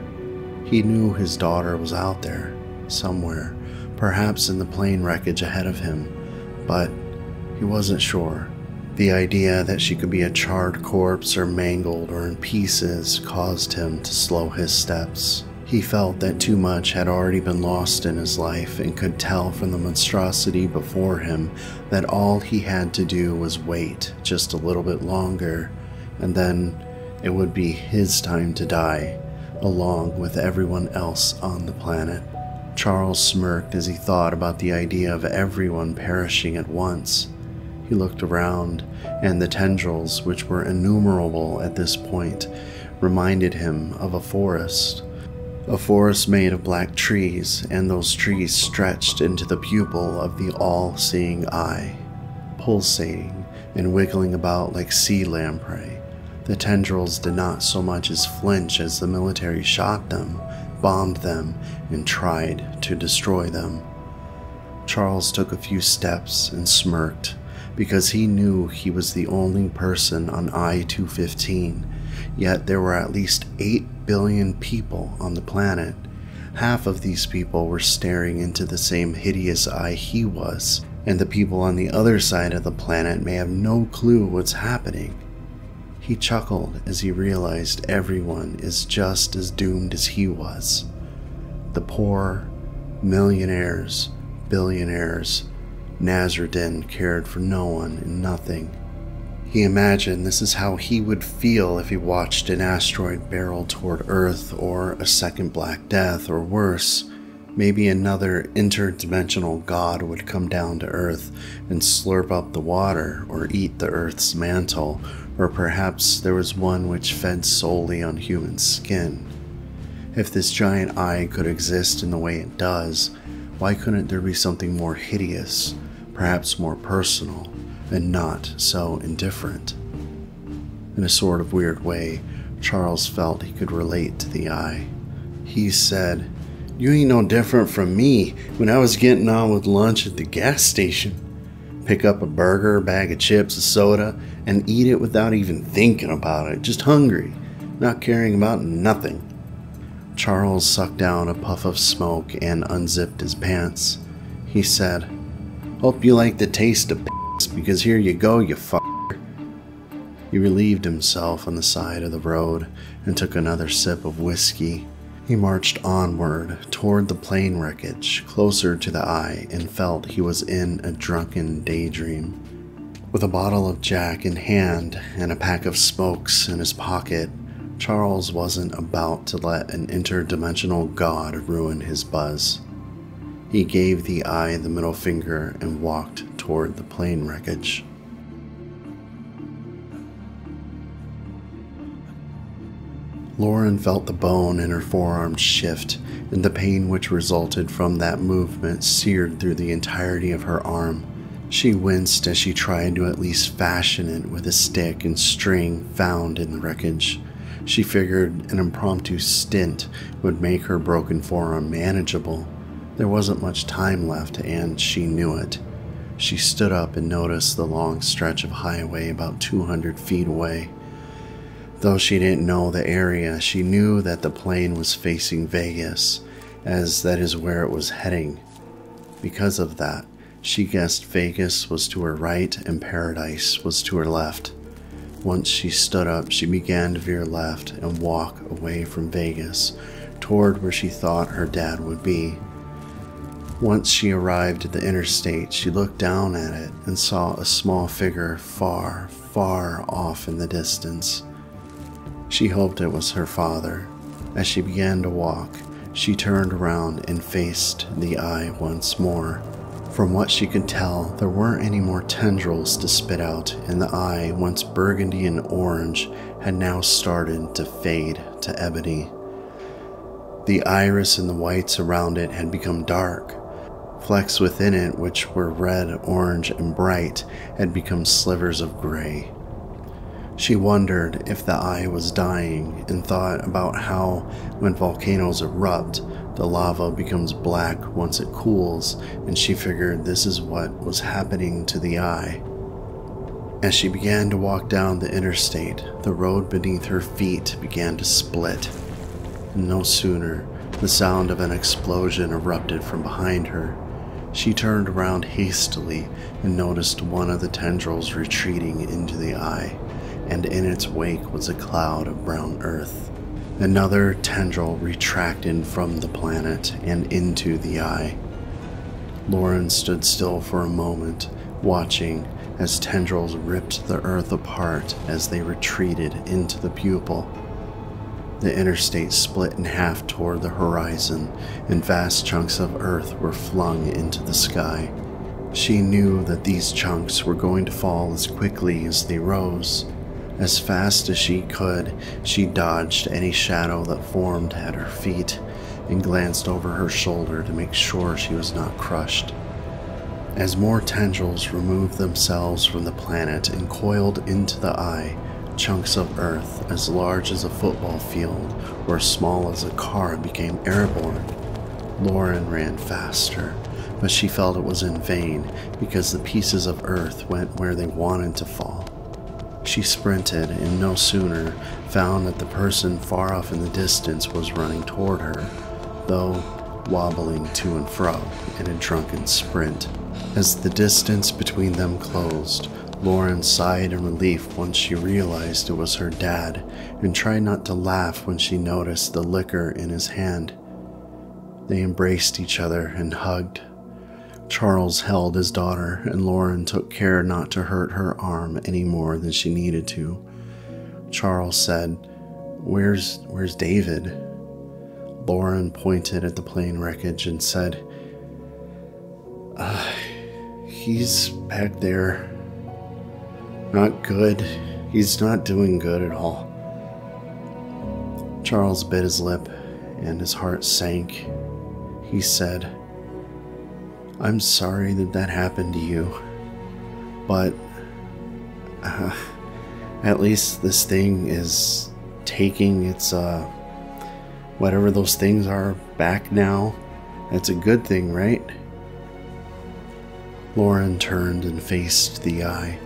He knew his daughter was out there, somewhere, perhaps in the plane wreckage ahead of him, but he wasn't sure. The idea that she could be a charred corpse or mangled or in pieces caused him to slow his steps. He felt that too much had already been lost in his life and could tell from the monstrosity before him that all he had to do was wait just a little bit longer, and then it would be his time to die, along with everyone else on the planet. Charles smirked as he thought about the idea of everyone perishing at once. He looked around, and the tendrils, which were innumerable at this point, reminded him of a forest. A forest made of black trees, and those trees stretched into the pupil of the all seeing eye, pulsating and wiggling about like sea lamprey. The tendrils did not so much as flinch as the military shot them, bombed them, and tried to destroy them. Charles took a few steps and smirked because he knew he was the only person on I 215, yet there were at least 8 billion people on the planet. Half of these people were staring into the same hideous eye he was, and the people on the other side of the planet may have no clue what's happening. He chuckled as he realized everyone is just as doomed as he was. The poor, millionaires, billionaires, Naz'ri-Dyn cared for no one and nothing. He imagined this is how he would feel if he watched an asteroid barrel toward Earth, or a second Black Death, or worse, maybe another interdimensional god would come down to Earth and slurp up the water, or eat the Earth's mantle, or perhaps there was one which fed solely on human skin. If this giant eye could exist in the way it does, why couldn't there be something more hideous? Perhaps more personal, and not so indifferent. In a sort of weird way, Charles felt he could relate to the eye. He said, You ain't no different from me when I was getting on with lunch at the gas station. Pick up a burger, a bag of chips, a soda, and eat it without even thinking about it, just hungry, not caring about nothing. Charles sucked down a puff of smoke and unzipped his pants. He said, Hope you like the taste of piss, because here you go, you fucker. He relieved himself on the side of the road and took another sip of whiskey. He marched onward toward the plane wreckage, closer to the eye, and felt he was in a drunken daydream. With a bottle of Jack in hand and a pack of smokes in his pocket, Charles wasn't about to let an interdimensional god ruin his buzz. He gave the eye the middle finger and walked toward the plane wreckage. Lauren felt the bone in her forearm shift, and the pain which resulted from that movement seared through the entirety of her arm. She winced as she tried to at least fashion it with a stick and string found in the wreckage. She figured an impromptu stint would make her broken forearm manageable. There wasn't much time left, and she knew it. She stood up and noticed the long stretch of highway about 200 feet away. Though she didn't know the area, she knew that the plane was facing Vegas, as that is where it was heading. Because of that, she guessed Vegas was to her right and Paradise was to her left. Once she stood up, she began to veer left and walk away from Vegas toward where she thought her dad would be. Once she arrived at the interstate, she looked down at it and saw a small figure far, far off in the distance. She hoped it was her father. As she began to walk, she turned around and faced the eye once more. From what she could tell, there weren't any more tendrils to spit out, and the eye, once burgundy and orange, had now started to fade to ebony. The iris and the whites around it had become dark. Flecks within it, which were red, orange, and bright, had become slivers of gray. She wondered if the eye was dying and thought about how, when volcanoes erupt, the lava becomes black once it cools, and she figured this is what was happening to the eye. As she began to walk down the interstate, the road beneath her feet began to split. No sooner, the sound of an explosion erupted from behind her. She turned around hastily and noticed one of the tendrils retreating into the eye and in its wake was a cloud of brown earth. Another tendril retracted from the planet and into the eye. Lauren stood still for a moment, watching as tendrils ripped the earth apart as they retreated into the pupil. The interstate split in half toward the horizon, and vast chunks of earth were flung into the sky. She knew that these chunks were going to fall as quickly as they rose. As fast as she could, she dodged any shadow that formed at her feet and glanced over her shoulder to make sure she was not crushed. As more tendrils removed themselves from the planet and coiled into the eye, chunks of earth as large as a football field or as small as a car became airborne. Lauren ran faster, but she felt it was in vain because the pieces of earth went where they wanted to fall. She sprinted and no sooner found that the person far off in the distance was running toward her, though wobbling to and fro in a drunken sprint. As the distance between them closed, Lauren sighed in relief once she realized it was her dad and tried not to laugh when she noticed the liquor in his hand. They embraced each other and hugged Charles held his daughter, and Lauren took care not to hurt her arm any more than she needed to. Charles said, Where's where's David? Lauren pointed at the plane wreckage and said, uh, He's back there. Not good. He's not doing good at all. Charles bit his lip and his heart sank. He said, I'm sorry that that happened to you. But uh, at least this thing is taking its, uh, whatever those things are back now. That's a good thing, right? Lauren turned and faced the eye.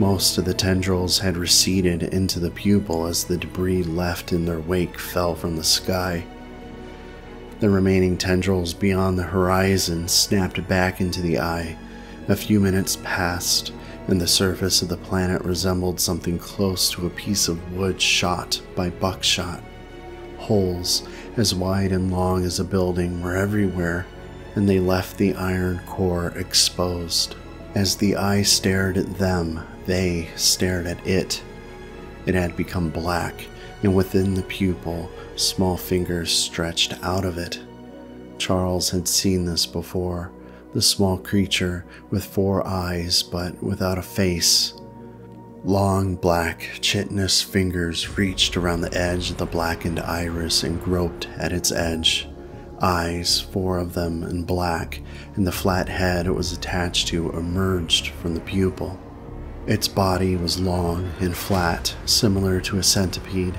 Most of the tendrils had receded into the pupil as the debris left in their wake fell from the sky. The remaining tendrils beyond the horizon snapped back into the eye. A few minutes passed, and the surface of the planet resembled something close to a piece of wood shot by buckshot. holes as wide and long as a building were everywhere, and they left the iron core exposed. As the eye stared at them, they stared at it. It had become black, and within the pupil, small fingers stretched out of it. Charles had seen this before the small creature with four eyes but without a face. Long black chitinous fingers reached around the edge of the blackened iris and groped at its edge. Eyes, four of them in black, and the flat head it was attached to emerged from the pupil. Its body was long and flat, similar to a centipede,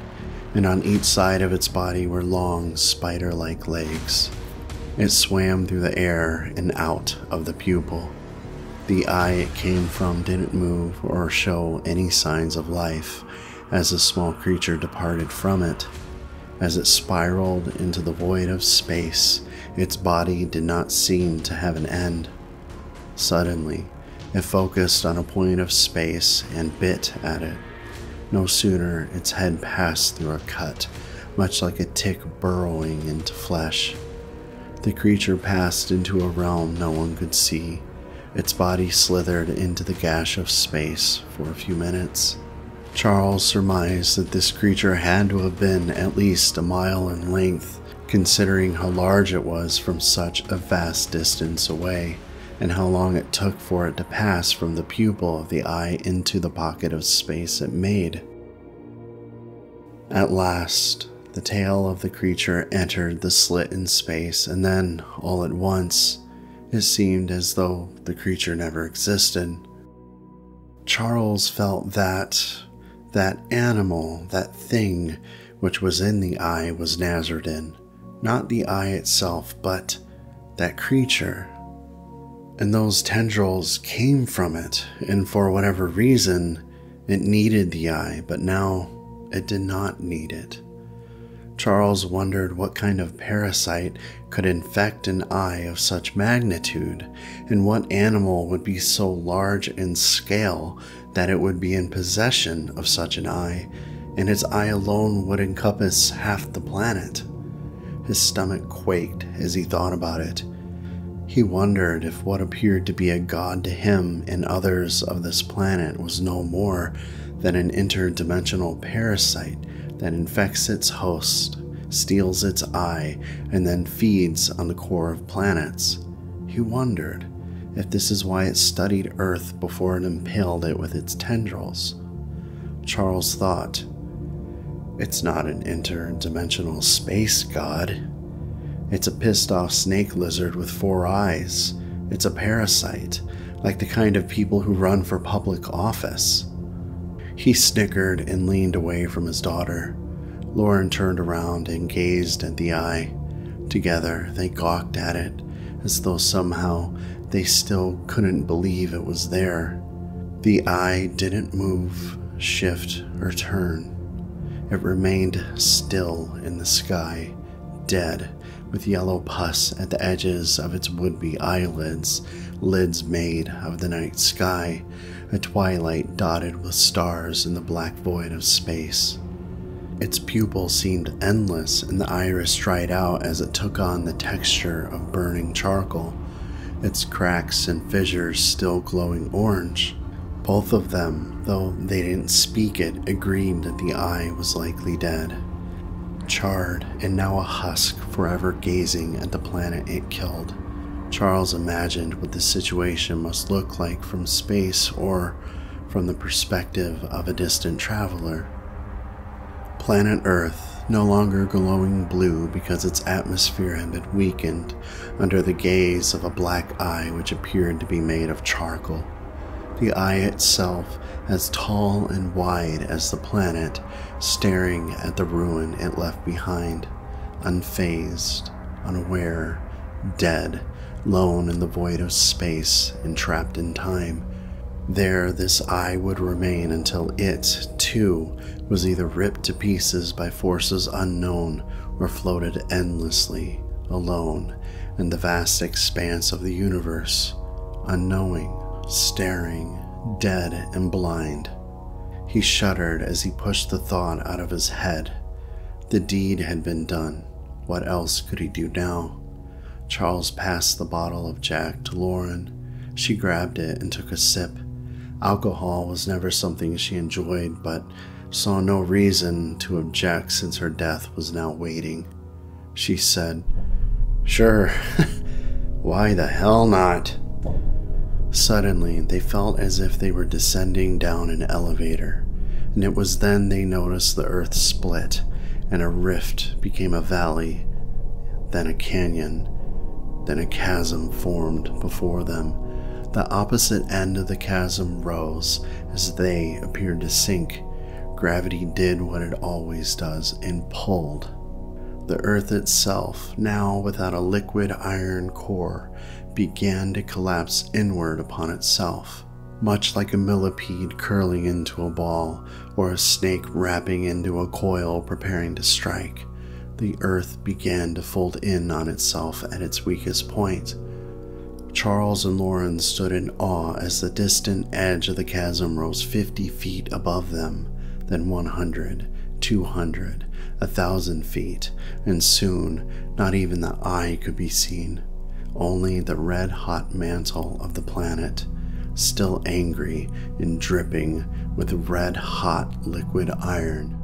and on each side of its body were long, spider like legs. It swam through the air and out of the pupil. The eye it came from didn't move or show any signs of life as the small creature departed from it. As it spiraled into the void of space, its body did not seem to have an end. Suddenly, it focused on a point of space and bit at it. No sooner its head passed through a cut, much like a tick burrowing into flesh. The creature passed into a realm no one could see. Its body slithered into the gash of space for a few minutes. Charles surmised that this creature had to have been at least a mile in length, considering how large it was from such a vast distance away and how long it took for it to pass from the pupil of the eye into the pocket of space it made. At last, the tail of the creature entered the slit in space, and then, all at once, it seemed as though the creature never existed. Charles felt that that animal, that thing which was in the eye was Naz'ri-Dyn, not the eye itself, but that creature and those tendrils came from it, and for whatever reason, it needed the eye, but now it did not need it. Charles wondered what kind of parasite could infect an eye of such magnitude, and what animal would be so large in scale that it would be in possession of such an eye, and its eye alone would encompass half the planet. His stomach quaked as he thought about it he wondered if what appeared to be a god to him and others of this planet was no more than an interdimensional parasite that infects its host, steals its eye, and then feeds on the core of planets. He wondered if this is why it studied Earth before it impaled it with its tendrils. Charles thought, it's not an interdimensional space god. It's a pissed off snake lizard with four eyes. It's a parasite, like the kind of people who run for public office. He snickered and leaned away from his daughter. Lauren turned around and gazed at the eye. Together, they gawked at it, as though somehow they still couldn't believe it was there. The eye didn't move, shift, or turn. It remained still in the sky, dead with yellow pus at the edges of its would be eyelids, lids made of the night sky, a twilight dotted with stars in the black void of space. Its pupil seemed endless, and the iris dried out as it took on the texture of burning charcoal, its cracks and fissures still glowing orange. Both of them, though they didn't speak it, agreed that the eye was likely dead charred and now a husk forever gazing at the planet it killed. Charles imagined what the situation must look like from space or from the perspective of a distant traveler. Planet Earth, no longer glowing blue because its atmosphere had been weakened under the gaze of a black eye which appeared to be made of charcoal. The eye itself as tall and wide as the planet, staring at the ruin it left behind, unfazed, unaware, dead, lone in the void of space, entrapped in time. There, this eye would remain until it, too, was either ripped to pieces by forces unknown or floated endlessly, alone, in the vast expanse of the universe, unknowing, staring, dead and blind. He shuddered as he pushed the thought out of his head. The deed had been done. What else could he do now? Charles passed the bottle of Jack to Lauren. She grabbed it and took a sip. Alcohol was never something she enjoyed, but saw no reason to object since her death was now waiting. She said, Sure, why the hell not? Suddenly, they felt as if they were descending down an elevator, and it was then they noticed the earth split and a rift became a valley, then a canyon, then a chasm formed before them. The opposite end of the chasm rose as they appeared to sink. Gravity did what it always does and pulled. The earth itself, now without a liquid iron core, began to collapse inward upon itself, much like a millipede curling into a ball or a snake wrapping into a coil preparing to strike. The earth began to fold in on itself at its weakest point. Charles and Lauren stood in awe as the distant edge of the chasm rose 50 feet above them, then 100, 200, a thousand feet, and soon not even the eye could be seen, only the red hot mantle of the planet, still angry and dripping with red hot liquid iron.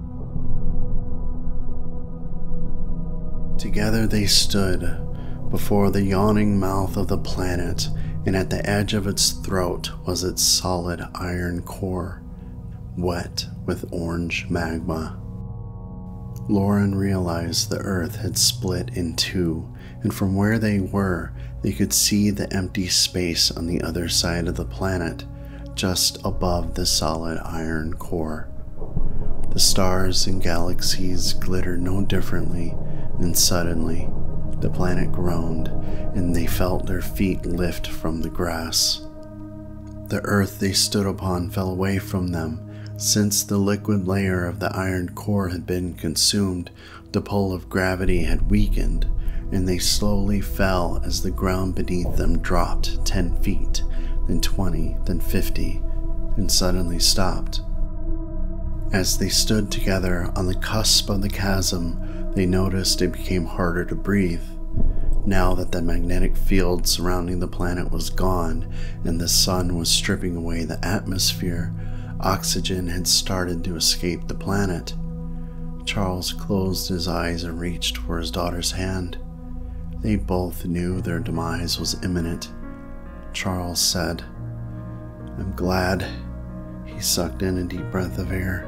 Together they stood before the yawning mouth of the planet, and at the edge of its throat was its solid iron core, wet with orange magma. Lauren realized the earth had split in two, and from where they were, they could see the empty space on the other side of the planet, just above the solid iron core. The stars and galaxies glittered no differently, and suddenly, the planet groaned, and they felt their feet lift from the grass. The earth they stood upon fell away from them. Since the liquid layer of the iron core had been consumed, the pull of gravity had weakened, and they slowly fell as the ground beneath them dropped 10 feet, then 20, then 50, and suddenly stopped. As they stood together on the cusp of the chasm, they noticed it became harder to breathe. Now that the magnetic field surrounding the planet was gone and the sun was stripping away the atmosphere, oxygen had started to escape the planet. Charles closed his eyes and reached for his daughter's hand. They both knew their demise was imminent. Charles said, I'm glad. He sucked in a deep breath of air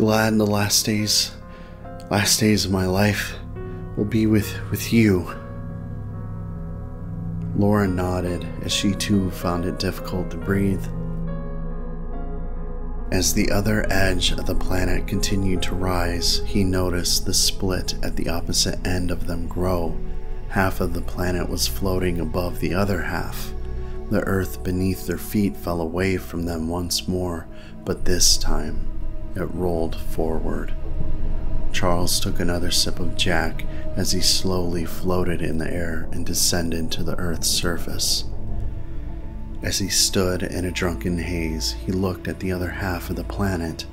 glad the last days, last days of my life will be with, with you. Lauren nodded as she too found it difficult to breathe. As the other edge of the planet continued to rise, he noticed the split at the opposite end of them grow. Half of the planet was floating above the other half. The earth beneath their feet fell away from them once more, but this time it rolled forward. Charles took another sip of Jack as he slowly floated in the air and descended to the Earth's surface. As he stood in a drunken haze, he looked at the other half of the planet,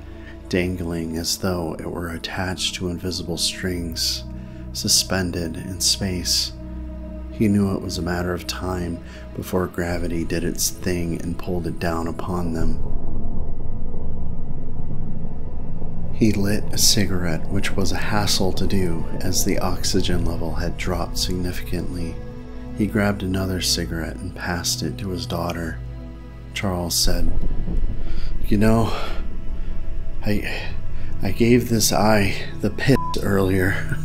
dangling as though it were attached to invisible strings, suspended in space. He knew it was a matter of time before gravity did its thing and pulled it down upon them. He lit a cigarette, which was a hassle to do as the oxygen level had dropped significantly. He grabbed another cigarette and passed it to his daughter. Charles said, You know, I, I gave this eye the piss earlier.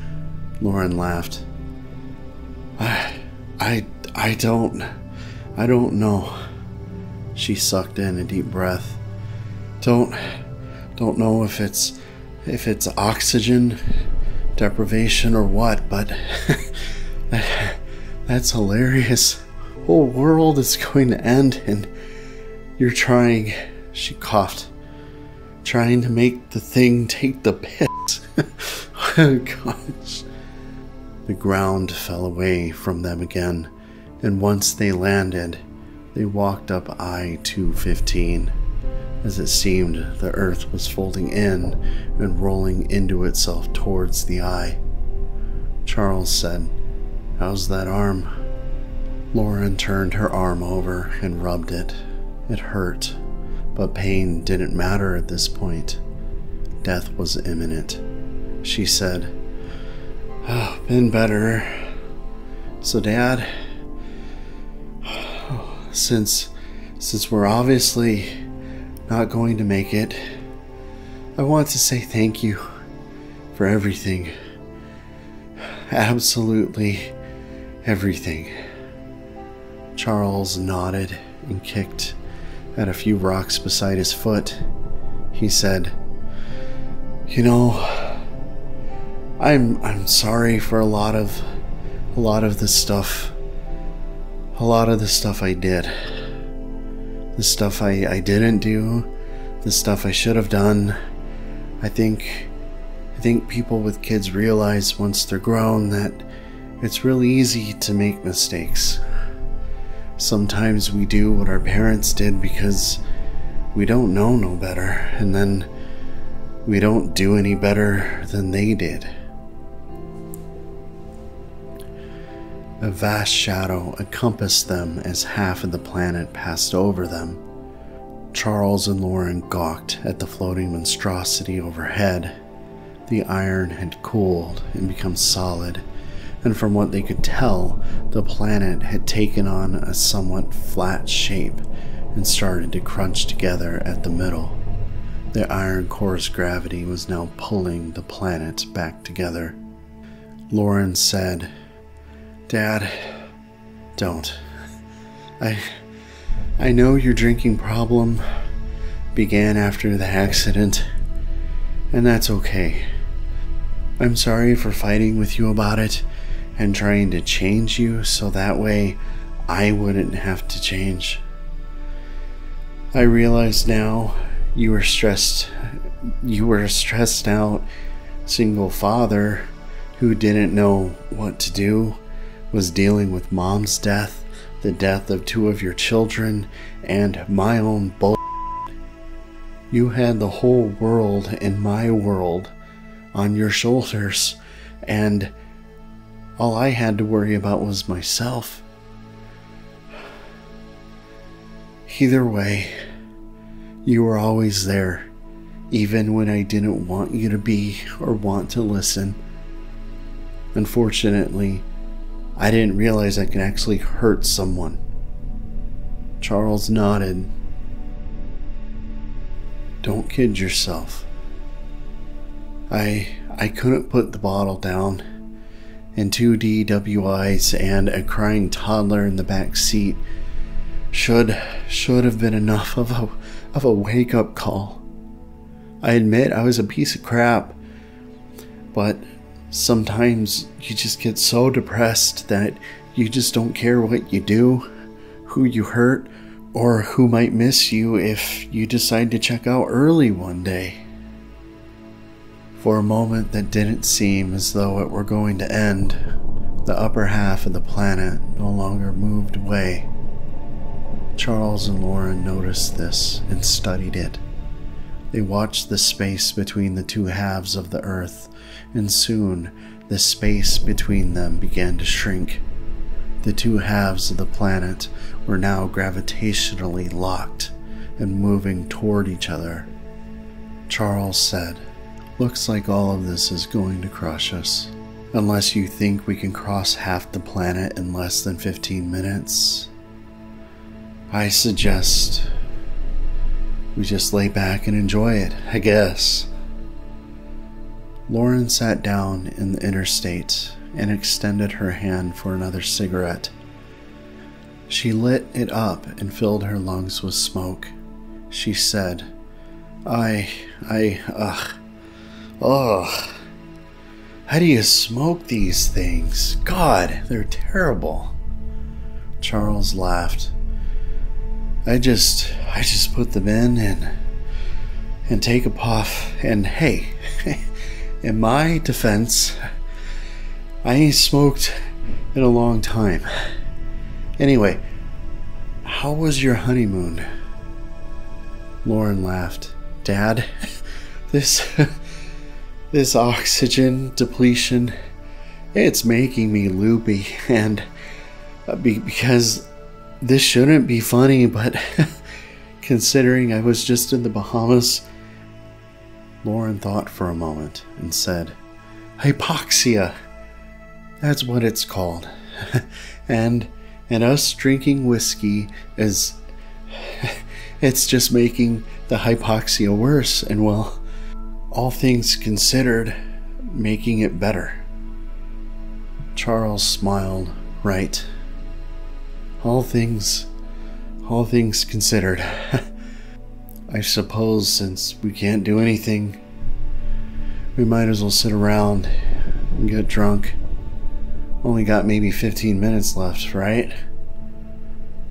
Lauren laughed. I, I, I don't, I don't know. She sucked in a deep breath. Don't, don't know if it's if it's oxygen deprivation or what, but that's hilarious. Whole world is going to end and you're trying she coughed trying to make the thing take the piss. oh gosh. The ground fell away from them again, and once they landed, they walked up I 215 as it seemed the earth was folding in and rolling into itself towards the eye. Charles said, How's that arm? Lauren turned her arm over and rubbed it. It hurt, but pain didn't matter at this point. Death was imminent. She said, oh, Been better. So, Dad, since since we're obviously not going to make it, I want to say thank you for everything. Absolutely everything. Charles nodded and kicked at a few rocks beside his foot. He said, "You know, I'm I'm sorry for a lot of a lot of the stuff a lot of the stuff I did. The stuff I, I didn't do, the stuff I should have done. I think I think people with kids realize once they're grown that it's really easy to make mistakes. Sometimes we do what our parents did because we don't know no better, and then we don't do any better than they did. A vast shadow encompassed them as half of the planet passed over them. Charles and Lauren gawked at the floating monstrosity overhead. The iron had cooled and become solid, and from what they could tell, the planet had taken on a somewhat flat shape and started to crunch together at the middle. The iron core's gravity was now pulling the planet back together. Lauren said, Dad, don't. I I know your drinking problem began after the accident, and that's okay. I'm sorry for fighting with you about it and trying to change you so that way I wouldn't have to change. I realize now you were stressed you were a stressed out single father who didn't know what to do was dealing with mom's death, the death of two of your children, and my own bull. You had the whole world and my world on your shoulders, and all I had to worry about was myself. Either way, you were always there, even when I didn't want you to be or want to listen. Unfortunately, I didn't realize I could actually hurt someone. Charles nodded. Don't kid yourself. I I couldn't put the bottle down, and two DWIs and a crying toddler in the back seat should should have been enough of a of a wake up call. I admit I was a piece of crap, but sometimes you just get so depressed that you just don't care what you do, who you hurt, or who might miss you if you decide to check out early one day. For a moment that didn't seem as though it were going to end, the upper half of the planet no longer moved away. Charles and Lauren noticed this and studied it. They watched the space between the two halves of the earth and soon the space between them began to shrink. The two halves of the planet were now gravitationally locked and moving toward each other. Charles said, Looks like all of this is going to crush us. Unless you think we can cross half the planet in less than 15 minutes, I suggest we just lay back and enjoy it, I guess. Lauren sat down in the interstate and extended her hand for another cigarette. She lit it up and filled her lungs with smoke. She said, I, I, ugh, ugh. How do you smoke these things? God, they're terrible. Charles laughed. I just, I just put them in and, and take a puff, and hey, In my defense, I ain't smoked in a long time. Anyway, how was your honeymoon? Lauren laughed. Dad, this this oxygen depletion it's making me loopy and uh, because this shouldn't be funny but considering I was just in the Bahamas Lauren thought for a moment and said hypoxia that's what it's called. And and us drinking whiskey is it's just making the hypoxia worse and well all things considered making it better. Charles smiled right. All things all things considered i suppose since we can't do anything we might as well sit around and get drunk. Only got maybe 15 minutes left, right?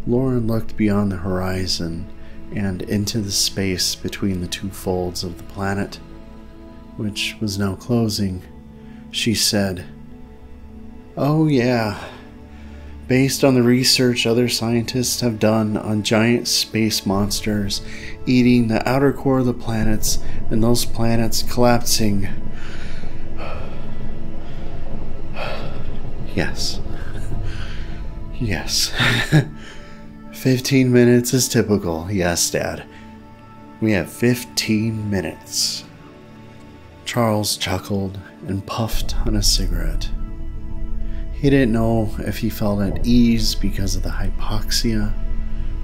Lauren looked beyond the horizon and into the space between the two folds of the planet, which was now closing. She said, Oh, yeah. Based on the research other scientists have done on giant space monsters eating the outer core of the planets and those planets collapsing Yes. Yes. 15 minutes is typical. Yes, Dad. We have 15 minutes. Charles chuckled and puffed on a cigarette. He didn't know if he felt at ease because of the hypoxia,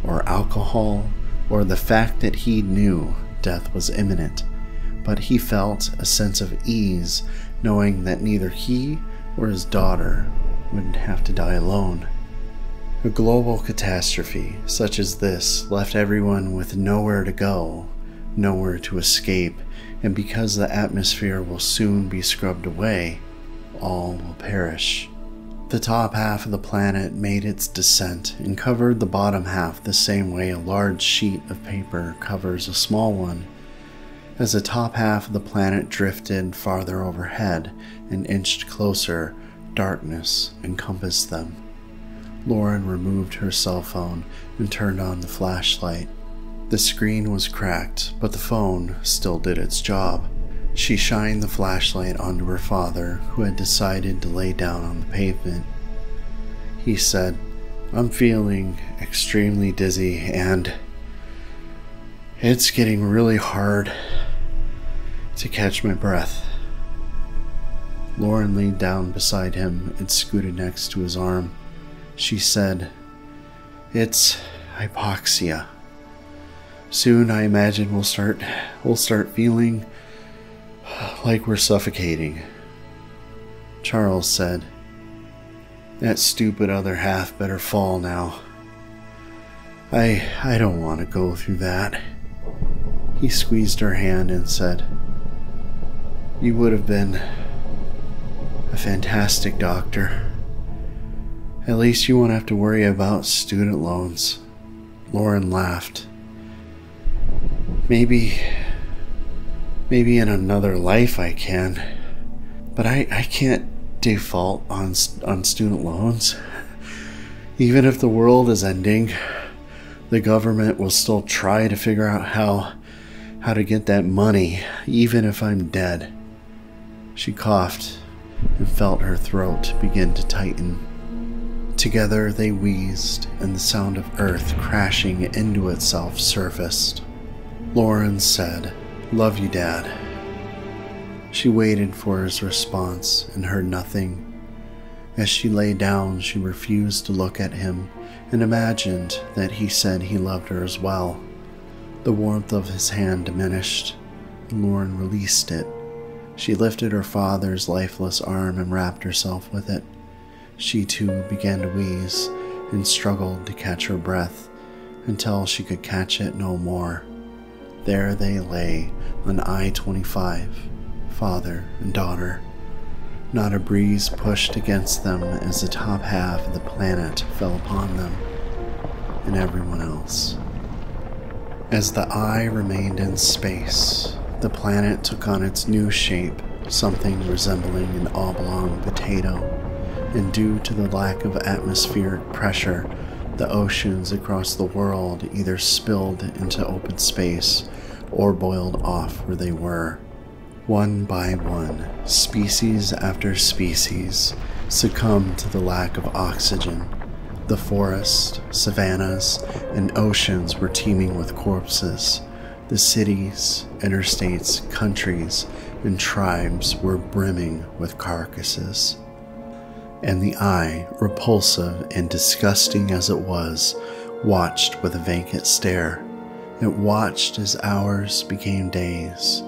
or alcohol, or the fact that he knew death was imminent, but he felt a sense of ease knowing that neither he or his daughter would have to die alone. A global catastrophe such as this left everyone with nowhere to go, nowhere to escape, and because the atmosphere will soon be scrubbed away, all will perish. The top half of the planet made its descent and covered the bottom half the same way a large sheet of paper covers a small one. As the top half of the planet drifted farther overhead and inched closer, Darkness encompassed them. Lauren removed her cell phone and turned on the flashlight. The screen was cracked, but the phone still did its job. She shined the flashlight onto her father, who had decided to lay down on the pavement. He said, I'm feeling extremely dizzy and it's getting really hard to catch my breath. Lauren leaned down beside him and scooted next to his arm. She said, It's hypoxia. Soon I imagine we'll start we'll start feeling like we're suffocating. Charles said, That stupid other half better fall now. I I don't want to go through that. He squeezed her hand and said, You would have been a fantastic doctor. At least you won't have to worry about student loans. Lauren laughed. Maybe, maybe in another life I can, but I, I can't default on, on student loans. Even if the world is ending, the government will still try to figure out how how to get that money, even if I'm dead. She coughed and felt her throat begin to tighten. Together they wheezed, and the sound of earth crashing into itself surfaced. Lauren said, Love you, Dad. She waited for his response and heard nothing. As she lay down, she refused to look at him and imagined that he said he loved her as well. The warmth of his hand diminished, and Lauren released it she lifted her father's lifeless arm and wrapped herself with it. She too began to wheeze and struggled to catch her breath until she could catch it no more. There they lay on I 25, father and daughter. Not a breeze pushed against them as the top half of the planet fell upon them and everyone else. As the eye remained in space, the planet took on its new shape, something resembling an oblong potato, and due to the lack of atmospheric pressure, the oceans across the world either spilled into open space or boiled off where they were. One by one, species after species succumbed to the lack of oxygen. The forests, savannas, and oceans were teeming with corpses. The cities, interstates, countries, and tribes were brimming with carcasses. And the eye, repulsive and disgusting as it was, watched with a vacant stare. It watched as hours became days,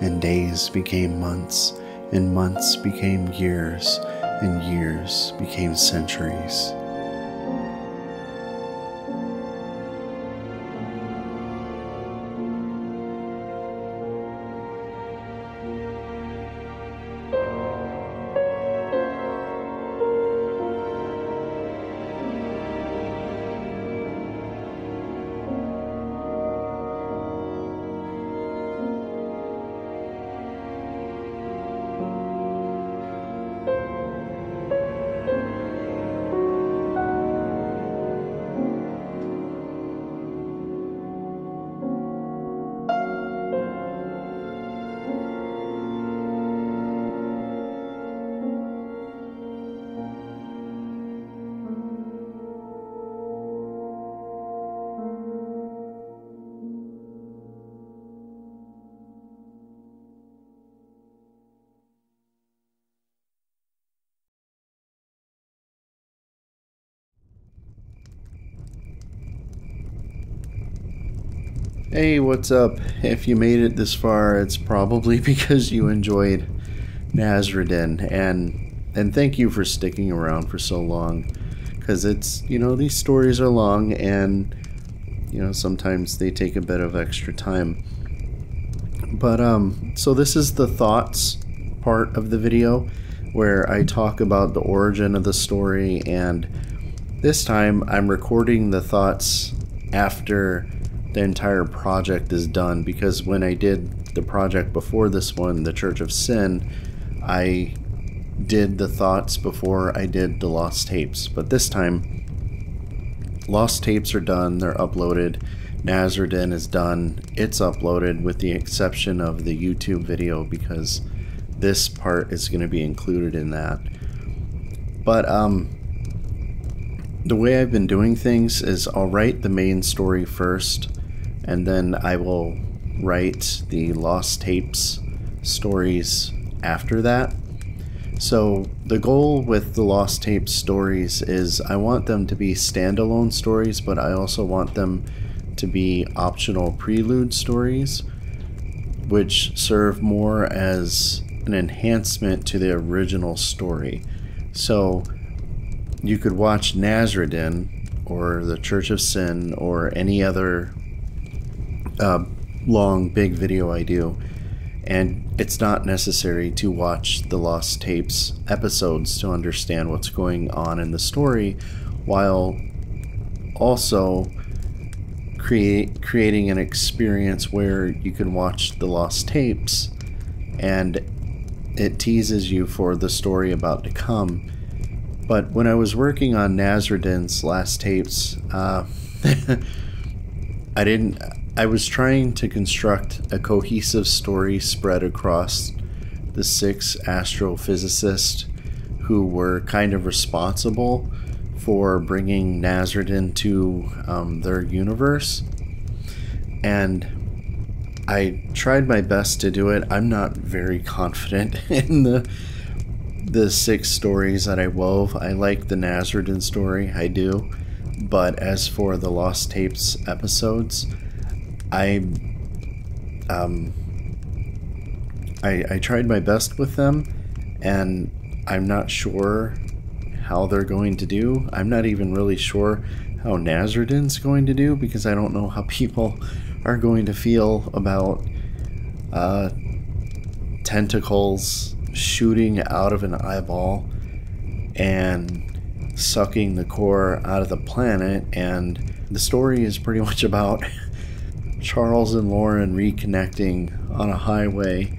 and days became months, and months became years, and years became centuries. Hey, what's up? If you made it this far, it's probably because you enjoyed Naz'ri-Dyn, and and thank you for sticking around for so long, because it's you know these stories are long, and you know sometimes they take a bit of extra time. But um, so this is the thoughts part of the video, where I talk about the origin of the story, and this time I'm recording the thoughts after the entire project is done because when I did the project before this one, the Church of Syn, I did the thoughts before I did the lost tapes. But this time, lost tapes are done, they're uploaded. Naz'ri-Dyn is done, it's uploaded with the exception of the YouTube video because this part is going to be included in that. But um, the way I've been doing things is I'll write the main story first and then I will write the lost tapes stories after that. So the goal with the lost tapes stories is I want them to be standalone stories, but I also want them to be optional prelude stories, which serve more as an enhancement to the original story. So you could watch Naz'ri-Dyn or the Church of Syn or any other uh, long, big video I do, and it's not necessary to watch the Lost Tapes episodes to understand what's going on in the story, while also create creating an experience where you can watch the Lost Tapes and it teases you for the story about to come. But when I was working on Naz'ri-Dyn's last tapes, uh, I didn't I was trying to construct a cohesive story spread across the six astrophysicists who were kind of responsible for bringing Naz'ri-Dyn to um, their universe. And I tried my best to do it. I'm not very confident in the the six stories that I wove. I like the Naz'ri-Dyn story, I do. But as for the Lost Tapes episodes, I um I I tried my best with them and I'm not sure how they're going to do. I'm not even really sure how Naz'ri-Dyn's going to do because I don't know how people are going to feel about uh, tentacles shooting out of an eyeball and sucking the core out of the planet and the story is pretty much about Charles and Lauren reconnecting on a highway,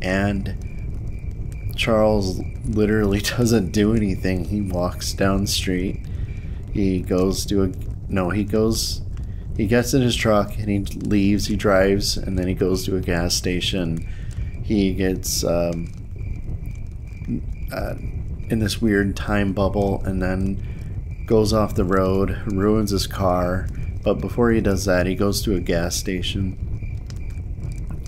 and Charles literally doesn't do anything. He walks down the street, He goes to a no, he goes he gets in his truck and he leaves, he drives, and then he goes to a gas station. He gets um, uh, in this weird time bubble and then goes off the road, ruins his car. But before he does that, he goes to a gas station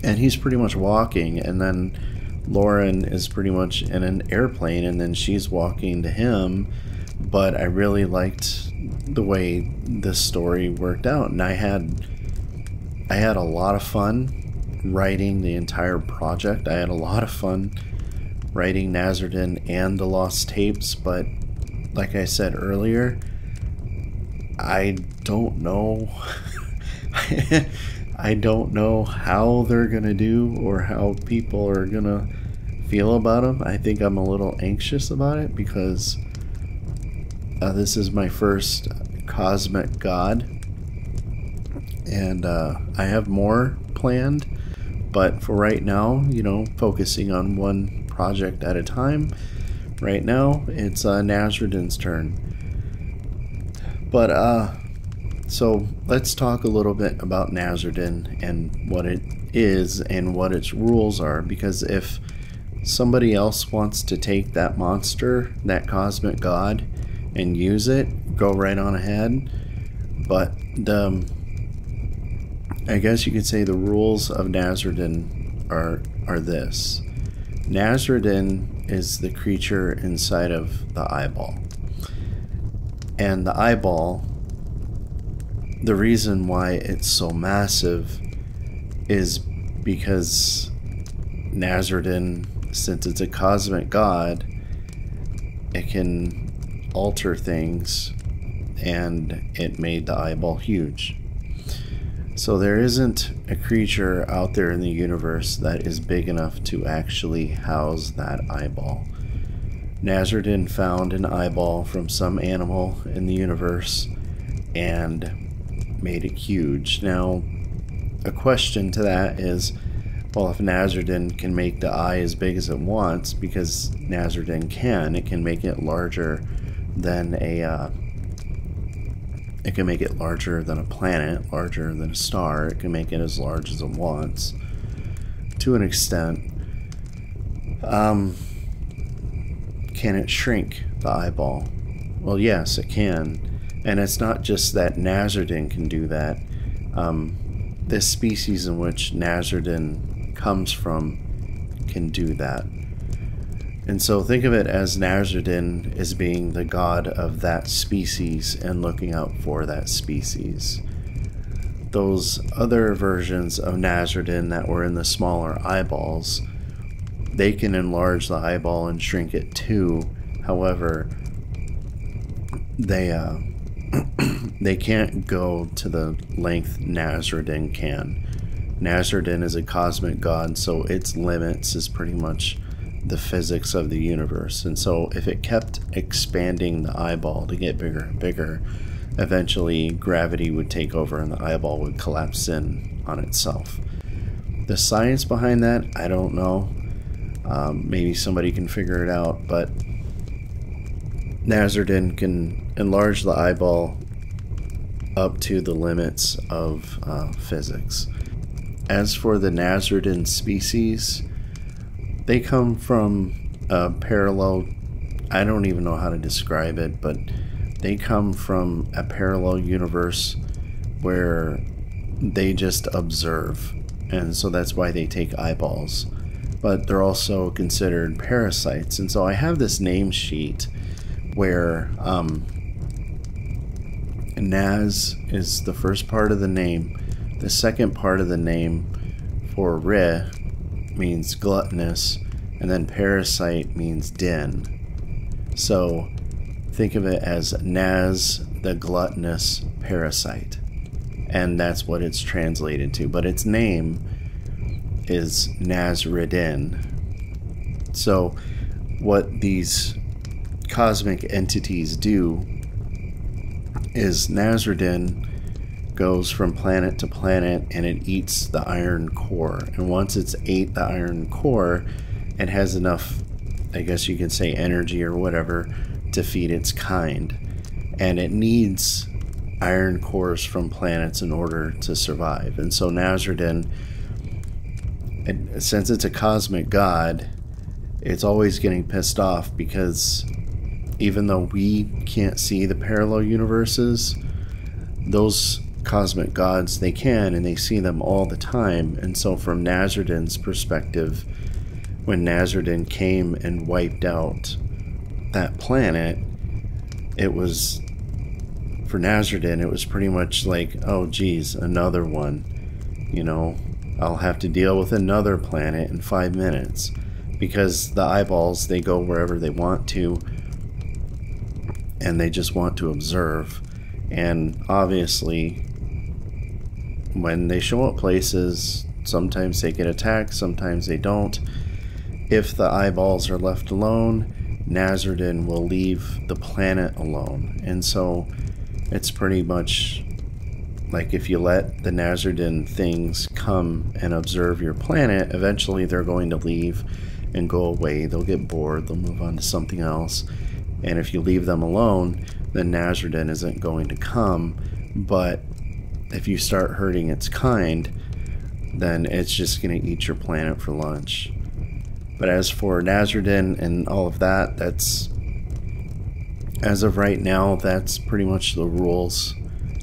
and he's pretty much walking. And then Lauren is pretty much in an airplane and then she's walking to him. But I really liked the way this story worked out and I had I had a lot of fun writing the entire project. I had a lot of fun writing Naz'ri-Dyn and the Lost Tapes, but like I said earlier, I don't know. I don't know how they're gonna do or how people are gonna feel about them. I think I'm a little anxious about it because uh, this is my first cosmic god, and uh, I have more planned. But for right now, you know, focusing on one project at a time. Right now, it's uh, turn. But, uh, so let's talk a little bit about Naz'ri-Dyn and what it is and what its rules are. Because if somebody else wants to take that monster, that cosmic god, and use it, go right on ahead. But the, I guess you could say the rules of Naz'ri-Dyn are are this. Naz'ri-Dyn is the creature inside of the eyeball. And the eyeball, the reason why it's so massive is because Naz'ri-Dyn, since it's a cosmic god, it can alter things and it made the eyeball huge. So there isn't a creature out there in the universe that is big enough to actually house that eyeball. Naz'ri-Dyn found an eyeball from some animal in the universe and made it huge. Now, a question to that is, well, if Naz'ri-Dyn can make the eye as big as it wants, because Naz'ri-Dyn can, it can make it larger than a uh, it can make it larger than a planet, larger than a star. It can make it as large as it wants, to an extent. Um, can it shrink the eyeball? Well, yes, it can. And it's not just that Naz'ri-Dyn can do that. Um, this species in which Naz'ri-Dyn comes from can do that. And so think of it as Naz'ri-Dyn as being the god of that species and looking out for that species. Those other versions of Naz'ri-Dyn that were in the smaller eyeballs, they can enlarge the eyeball and shrink it too. However, they uh, they can't go to the length Naz'ri-Dyn can. Naz'ri-Dyn is a cosmic god, so its limits is pretty much the physics of the universe. And so if it kept expanding the eyeball to get bigger and bigger, eventually gravity would take over and the eyeball would collapse in on itself. The science behind that, I don't know. Um, maybe somebody can figure it out, but Naz'ri-Dyn can enlarge the eyeball up to the limits of uh, physics. As for the Naz'ri-Dyn species, they come from a parallel I don't even know how to describe it, but they come from a parallel universe where they just observe. And so that's why they take eyeballs. But they're also considered parasites. And so I have this name sheet where um, Naz is the first part of the name. The second part of the name for Re means gluttonous, and then parasite means den. So think of it as Naz the gluttonous parasite. And that's what it's translated to. But its name is Naz'ri-Dyn. So what these cosmic entities do is Naz'ri-Dyn goes from planet to planet and it eats the iron core. And once it's ate the iron core, it has enough, I guess you could say, energy or whatever to feed its kind. and it needs iron cores from planets in order to survive. And so Naz'ri-Dyn, since it's a cosmic god, it's always getting pissed off because even though we can't see the parallel universes, those cosmic gods they can and they see them all the time. And so from Naz'ri-Dyn's perspective, when Naz'ri-Dyn came and wiped out that planet, it was for Naz'ri-Dyn, it was pretty much like, oh geez, another one. You know, I'll have to deal with another planet in five minutes. Because the eyeballs, they go wherever they want to, and they just want to observe. And obviously, when they show up places, sometimes they get attacked, sometimes they don't. If the eyeballs are left alone, Naz'ri-Dyn will leave the planet alone. And so it's pretty much like if you let the Naz'ri-Dyn things come and observe your planet, eventually they're going to leave and go away. They'll get bored, they'll move on to something else. And if you leave them alone, then Naz'ri-Dyn isn't going to come. But if you start hurting its kind, then it's just going to eat your planet for lunch. But as for Naz'ri-Dyn and all of that, that's as of right now, that's pretty much the rules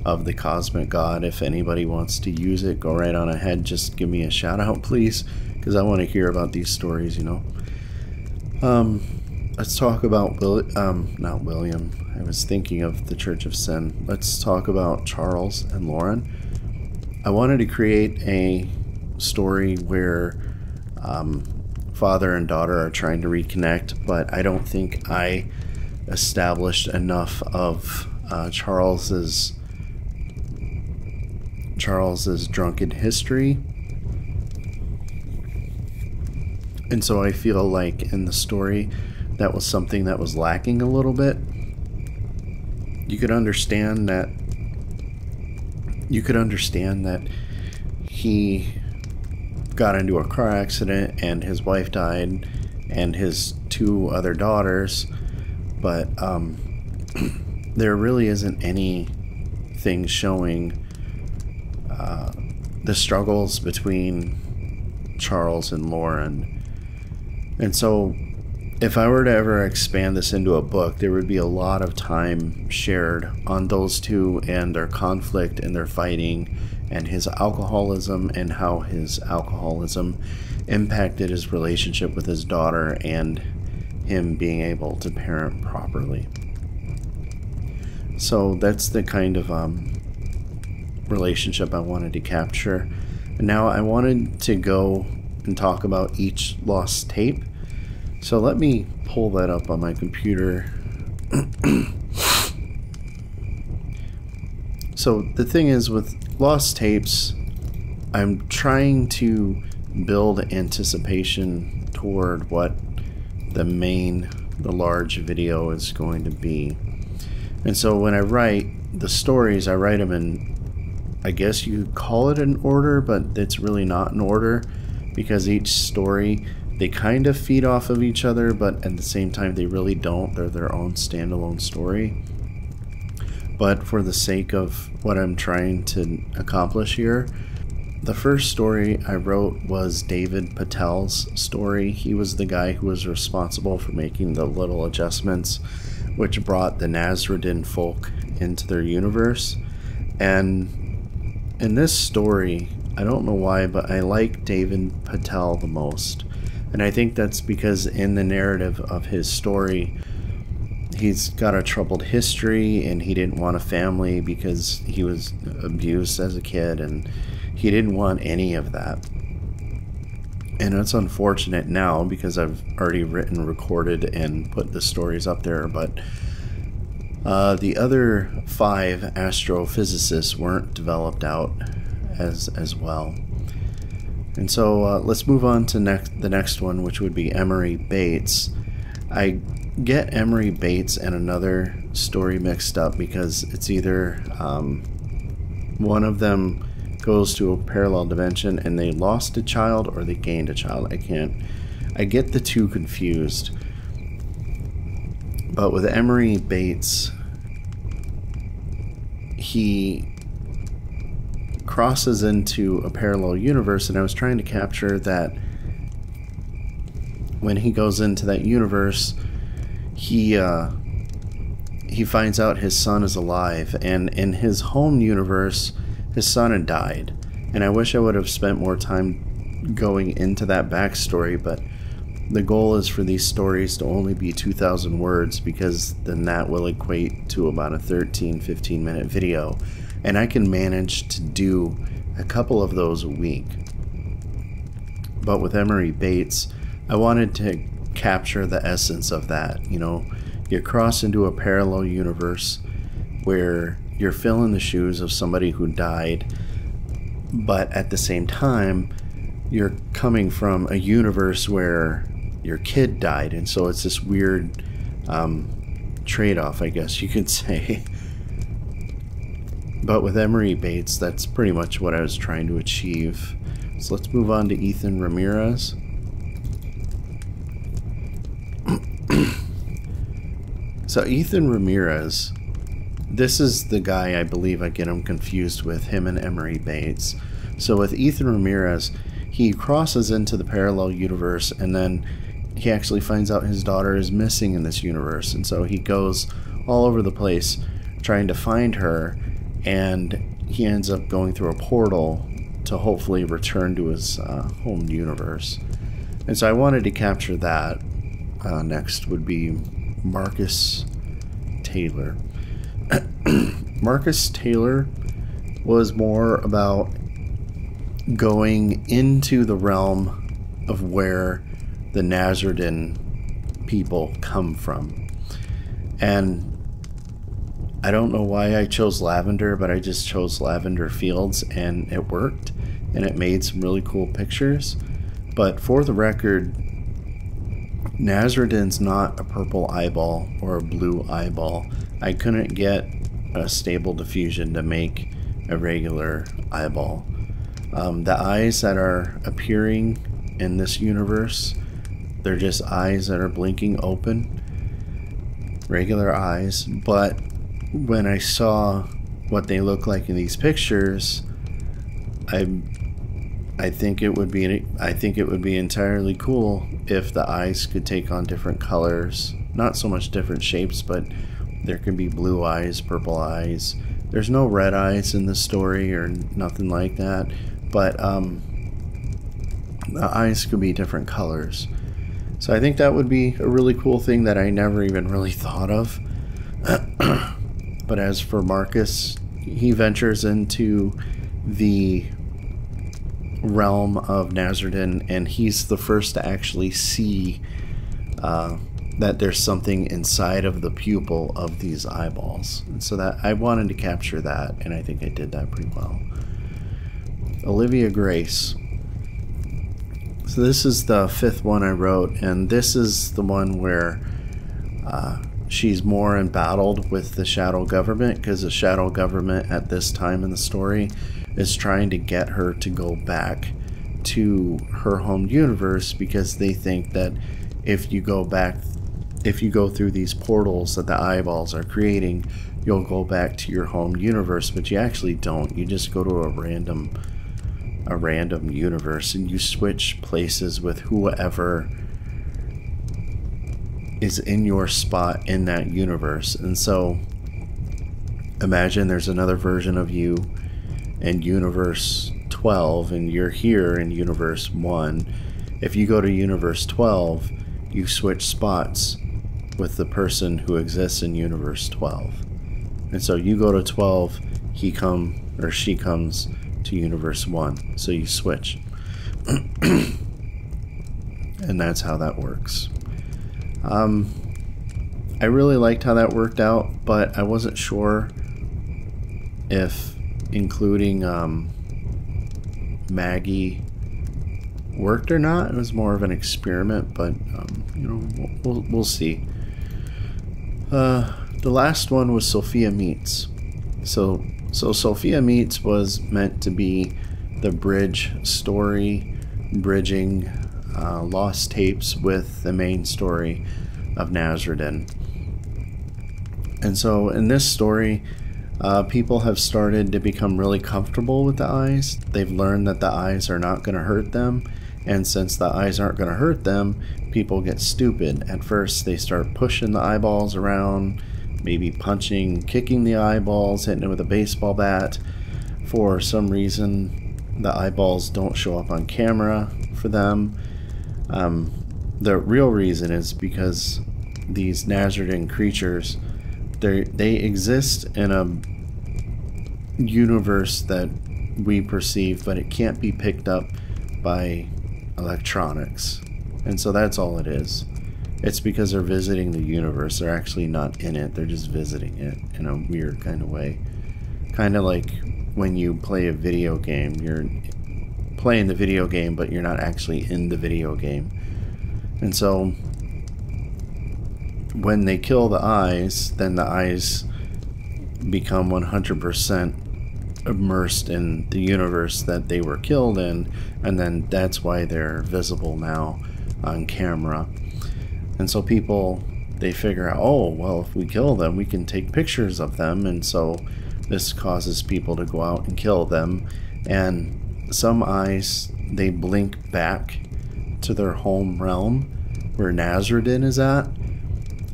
of the Cosmic God. If anybody wants to use it, go right on ahead. Just give me a shout out, please, because I want to hear about these stories, you know. Um, let's talk about Will. Um, not William. I was thinking of the Church of Syn. Let's talk about Charles and Lauren. I wanted to create a story where um, father and daughter are trying to reconnect, but I don't think I established enough of uh, Charles's Charles's drunken history. And so I feel like in the story that was something that was lacking a little bit. You could understand that you could understand that he got into a car accident and his wife died and his two other daughters but um, there really isn't anything showing the struggles between Charles and Lauren. And so, if I were to ever expand this into a book, there would be a lot of time shared on those two and their conflict and their fighting and his alcoholism and how his alcoholism impacted his relationship with his daughter and him being able to parent properly. So that's the kind of um, relationship I wanted to capture. And now I wanted to go and talk about each lost tape. So let me pull that up on my computer. so the thing is with lost tapes, I'm trying to build anticipation toward what the main, the large video is going to be. And so when I write the stories, I write them in, I guess you call it an order, but it's really not an order because each story, they kind of feed off of each other, but at the same time, they really don't. They're their own standalone story. But for the sake of what I'm trying to accomplish here, the first story I wrote was David Patel's story. He was the guy who was responsible for making the little adjustments which brought the Nasreddin folk into their universe. And in this story, I don't know why, but I like David Patel the most. And I think that's because in the narrative of his story, he's got a troubled history and he didn't want a family because he was abused as a kid and he didn't want any of that. And it's unfortunate now because I've already written, recorded, and put the stories up there, but uh, the other five astrophysicists weren't developed out as as well. And so uh, let's move on to next the next one, which would be Emery Bates. I get Emery Bates and another story mixed up because it's either um, one of them goes to a parallel dimension and they lost a child or they gained a child. I can't. I get the two confused. But with Emery Bates, he crosses into a parallel universe, and I was trying to capture that when he goes into that universe, he uh, he finds out his son is alive, and in his home universe, his son had died. And I wish I would have spent more time going into that backstory, but the goal is for these stories to only be 2,000 words because then that will equate to about a 13 15 minute video. And I can manage to do a couple of those a week. But with Emory Bates, I wanted to capture the essence of that. You know, you cross into a parallel universe where you're filling the shoes of somebody who died, but at the same time, you're coming from a universe where your kid died, and so it's this weird um, trade off, I guess you could say. but with Emery Bates, that's pretty much what I was trying to achieve. So let's move on to Ethan Ramirez. so Ethan Ramirez, this is the guy I believe I get him confused with, him and Emery Bates. So with Ethan Ramirez, he crosses into the parallel universe and then he actually finds out his daughter is missing in this universe. And so he goes all over the place trying to find her and he ends up going through a portal to hopefully return to his uh, home universe. And so I wanted to capture that. Uh, next would be Marcus Taylor. Marcus Taylor was more about going into the realm of where the Naz'ri-Dyn people come from. And I don't know why I chose lavender, but I just chose lavender fields and it worked and it made some really cool pictures. But for the record, Naz'ri-Dyn's not a purple eyeball or a blue eyeball. I couldn't get a stable diffusion to make a regular eyeball. Um, the eyes that are appearing in this universe, they're just eyes that are blinking open, regular eyes. But when I saw what they look like in these pictures, I I think it would be I think it would be entirely cool if the eyes could take on different colors, not so much different shapes, but there could be blue eyes, purple eyes. There's no red eyes in the story or nothing like that, but um, the eyes could be different colors. So I think that would be a really cool thing that I never even really thought of. but as for Marcus, he ventures into the realm of Naz'ri-Dyn, and he's the first to actually see uh, that there's something inside of the pupil of these eyeballs. And so that I wanted to capture that, and I think I did that pretty well. Olivia Grace. So this is the fifth one I wrote, and this is the one where uh, she's more embattled with the shadow government because the shadow government at this time in the story is trying to get her to go back to her home universe because they think that if you go back if you go through these portals that the eyeballs are creating you'll go back to your home universe but you actually don't. You just go to a random a random universe and you switch places with whoever is in your spot in that universe and so imagine there's another version of you in universe 12 and you're here in universe 1, if you go to universe 12, you switch spots with the person who exists in universe 12. And so you go to 12, he come or she comes to universe 1. So you switch. and that's how that works. Um, I really liked how that worked out, but I wasn't sure if including um, Maggie worked or not. It was more of an experiment, but um, you know we'll, we'll, we'll see. Uh, the last one was Sophia Meets. So so Sophia Meets was meant to be the bridge story, bridging uh, lost tapes with the main story of Naz'ri-Dyn. And so in this story, Uh, people have started to become really comfortable with the eyes. They've learned that the eyes are not going to hurt them. And since the eyes aren't going to hurt them, people get stupid. At first, they start pushing the eyeballs around, maybe punching, kicking the eyeballs, hitting it with a baseball bat. For some reason, the eyeballs don't show up on camera for them. Um, the real reason is because these Naz'ri-Dyn creatures they they exist in a universe that we perceive, but it can't be picked up by electronics. And so that's all it is. It's because they're visiting the universe. They're actually not in it. They're just visiting it in a weird kind of way. Kind of like when you play a video game. You're playing the video game, but you're not actually in the video game. And so when they kill the eyes, then the eyes become 100% immersed in the universe that they were killed in, and then that's why they're visible now on camera. And so people they figure out, oh, well, if we kill them, we can take pictures of them, and so this causes people to go out and kill them. And some eyes they blink back to their home realm where Naz'ri-Dyn is at,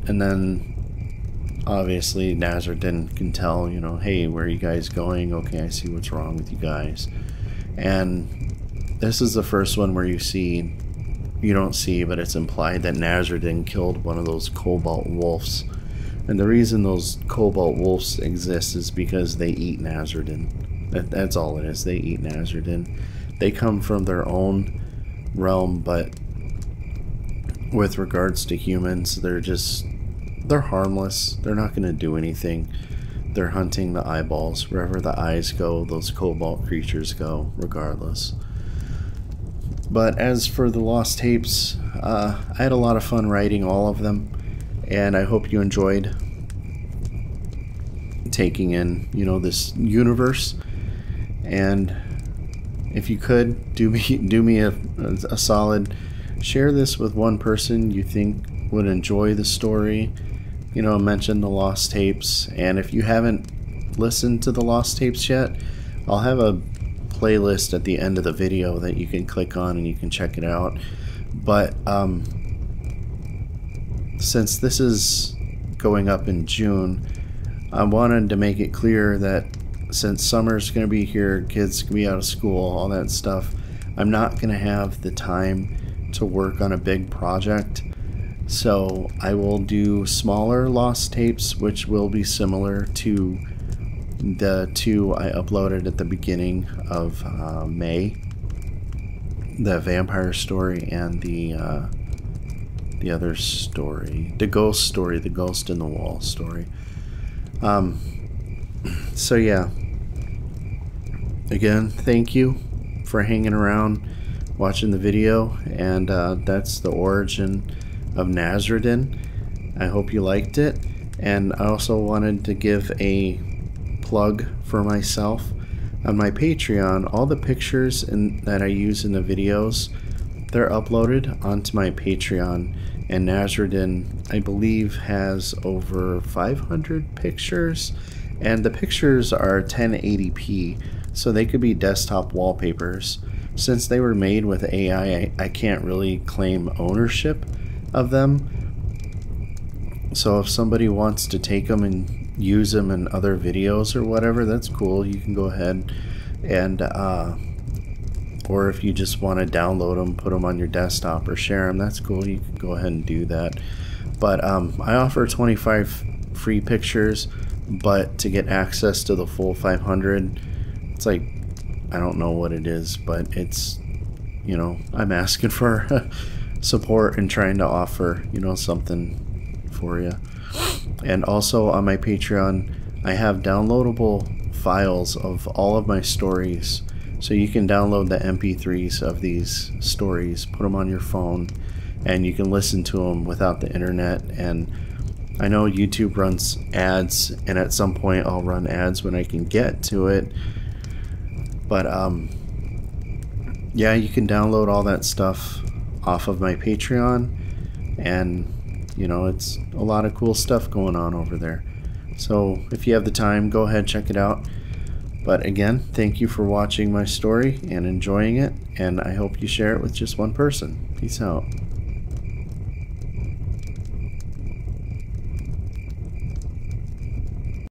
and then obviously Naz'ri-Dyn can tell, you know, hey, where are you guys going? Okay, I see what's wrong with you guys. And this is the first one where you see, you don't see, but it's implied that Naz'ri-Dyn killed one of those cobalt wolves. And the reason those cobalt wolves exist is because they eat Naz'ri-Dyn. That, that's all it is. They eat Naz'ri-Dyn. They come from their own realm, but with regards to humans, they're just they're harmless. They're not going to do anything. They're hunting the eyeballs. Wherever the eyes go, those cobalt creatures go, regardless. But as for the lost tapes, uh, I had a lot of fun writing all of them, and I hope you enjoyed taking in, you know, this universe. And if you could do me do me a, a solid, share this with one person you think would enjoy the story you know, mention the lost tapes. And if you haven't listened to the lost tapes yet, I'll have a playlist at the end of the video that you can click on and you can check it out. But um, since this is going up in June, I wanted to make it clear that since summer's going to be here, kids can be out of school, all that stuff, I'm not going to have the time to work on a big project so I will do smaller lost tapes, which will be similar to the two I uploaded at the beginning of uh, May. The vampire story and the uh, the other story, the ghost story, the ghost in the wall story. Um, so yeah. Again, thank you for hanging around, watching the video, and uh, that's the origin of Naz'ri-Dyn. I hope you liked it. And I also wanted to give a plug for myself. On my Patreon, all the pictures in, that I use in the videos, they're uploaded onto my Patreon. And Naz'ri-Dyn, I believe, has over 500 pictures. And the pictures are 1080p, so they could be desktop wallpapers. Since they were made with AI, I, I can't really claim ownership of them. So if somebody wants to take them and use them in other videos or whatever, that's cool. You can go ahead and, uh, or if you just want to download them, put them on your desktop or share them, that's cool. You can go ahead and do that. But um, I offer 25 free pictures, but to get access to the full 500, it's like, I don't know what it is, but it's, you know, I'm asking for support and trying to offer, you know, something for you. And also on my Patreon, I have downloadable files of all of my stories. So you can download the MP3s of these stories, put them on your phone, and you can listen to them without the internet. And I know YouTube runs ads, and at some point I'll run ads when I can get to it. But um, yeah, you can download all that stuff off of my Patreon. And, you know, it's a lot of cool stuff going on over there. So if you have the time, go ahead check it out. But again, thank you for watching my story and enjoying it, and I hope you share it with just one person. Peace out.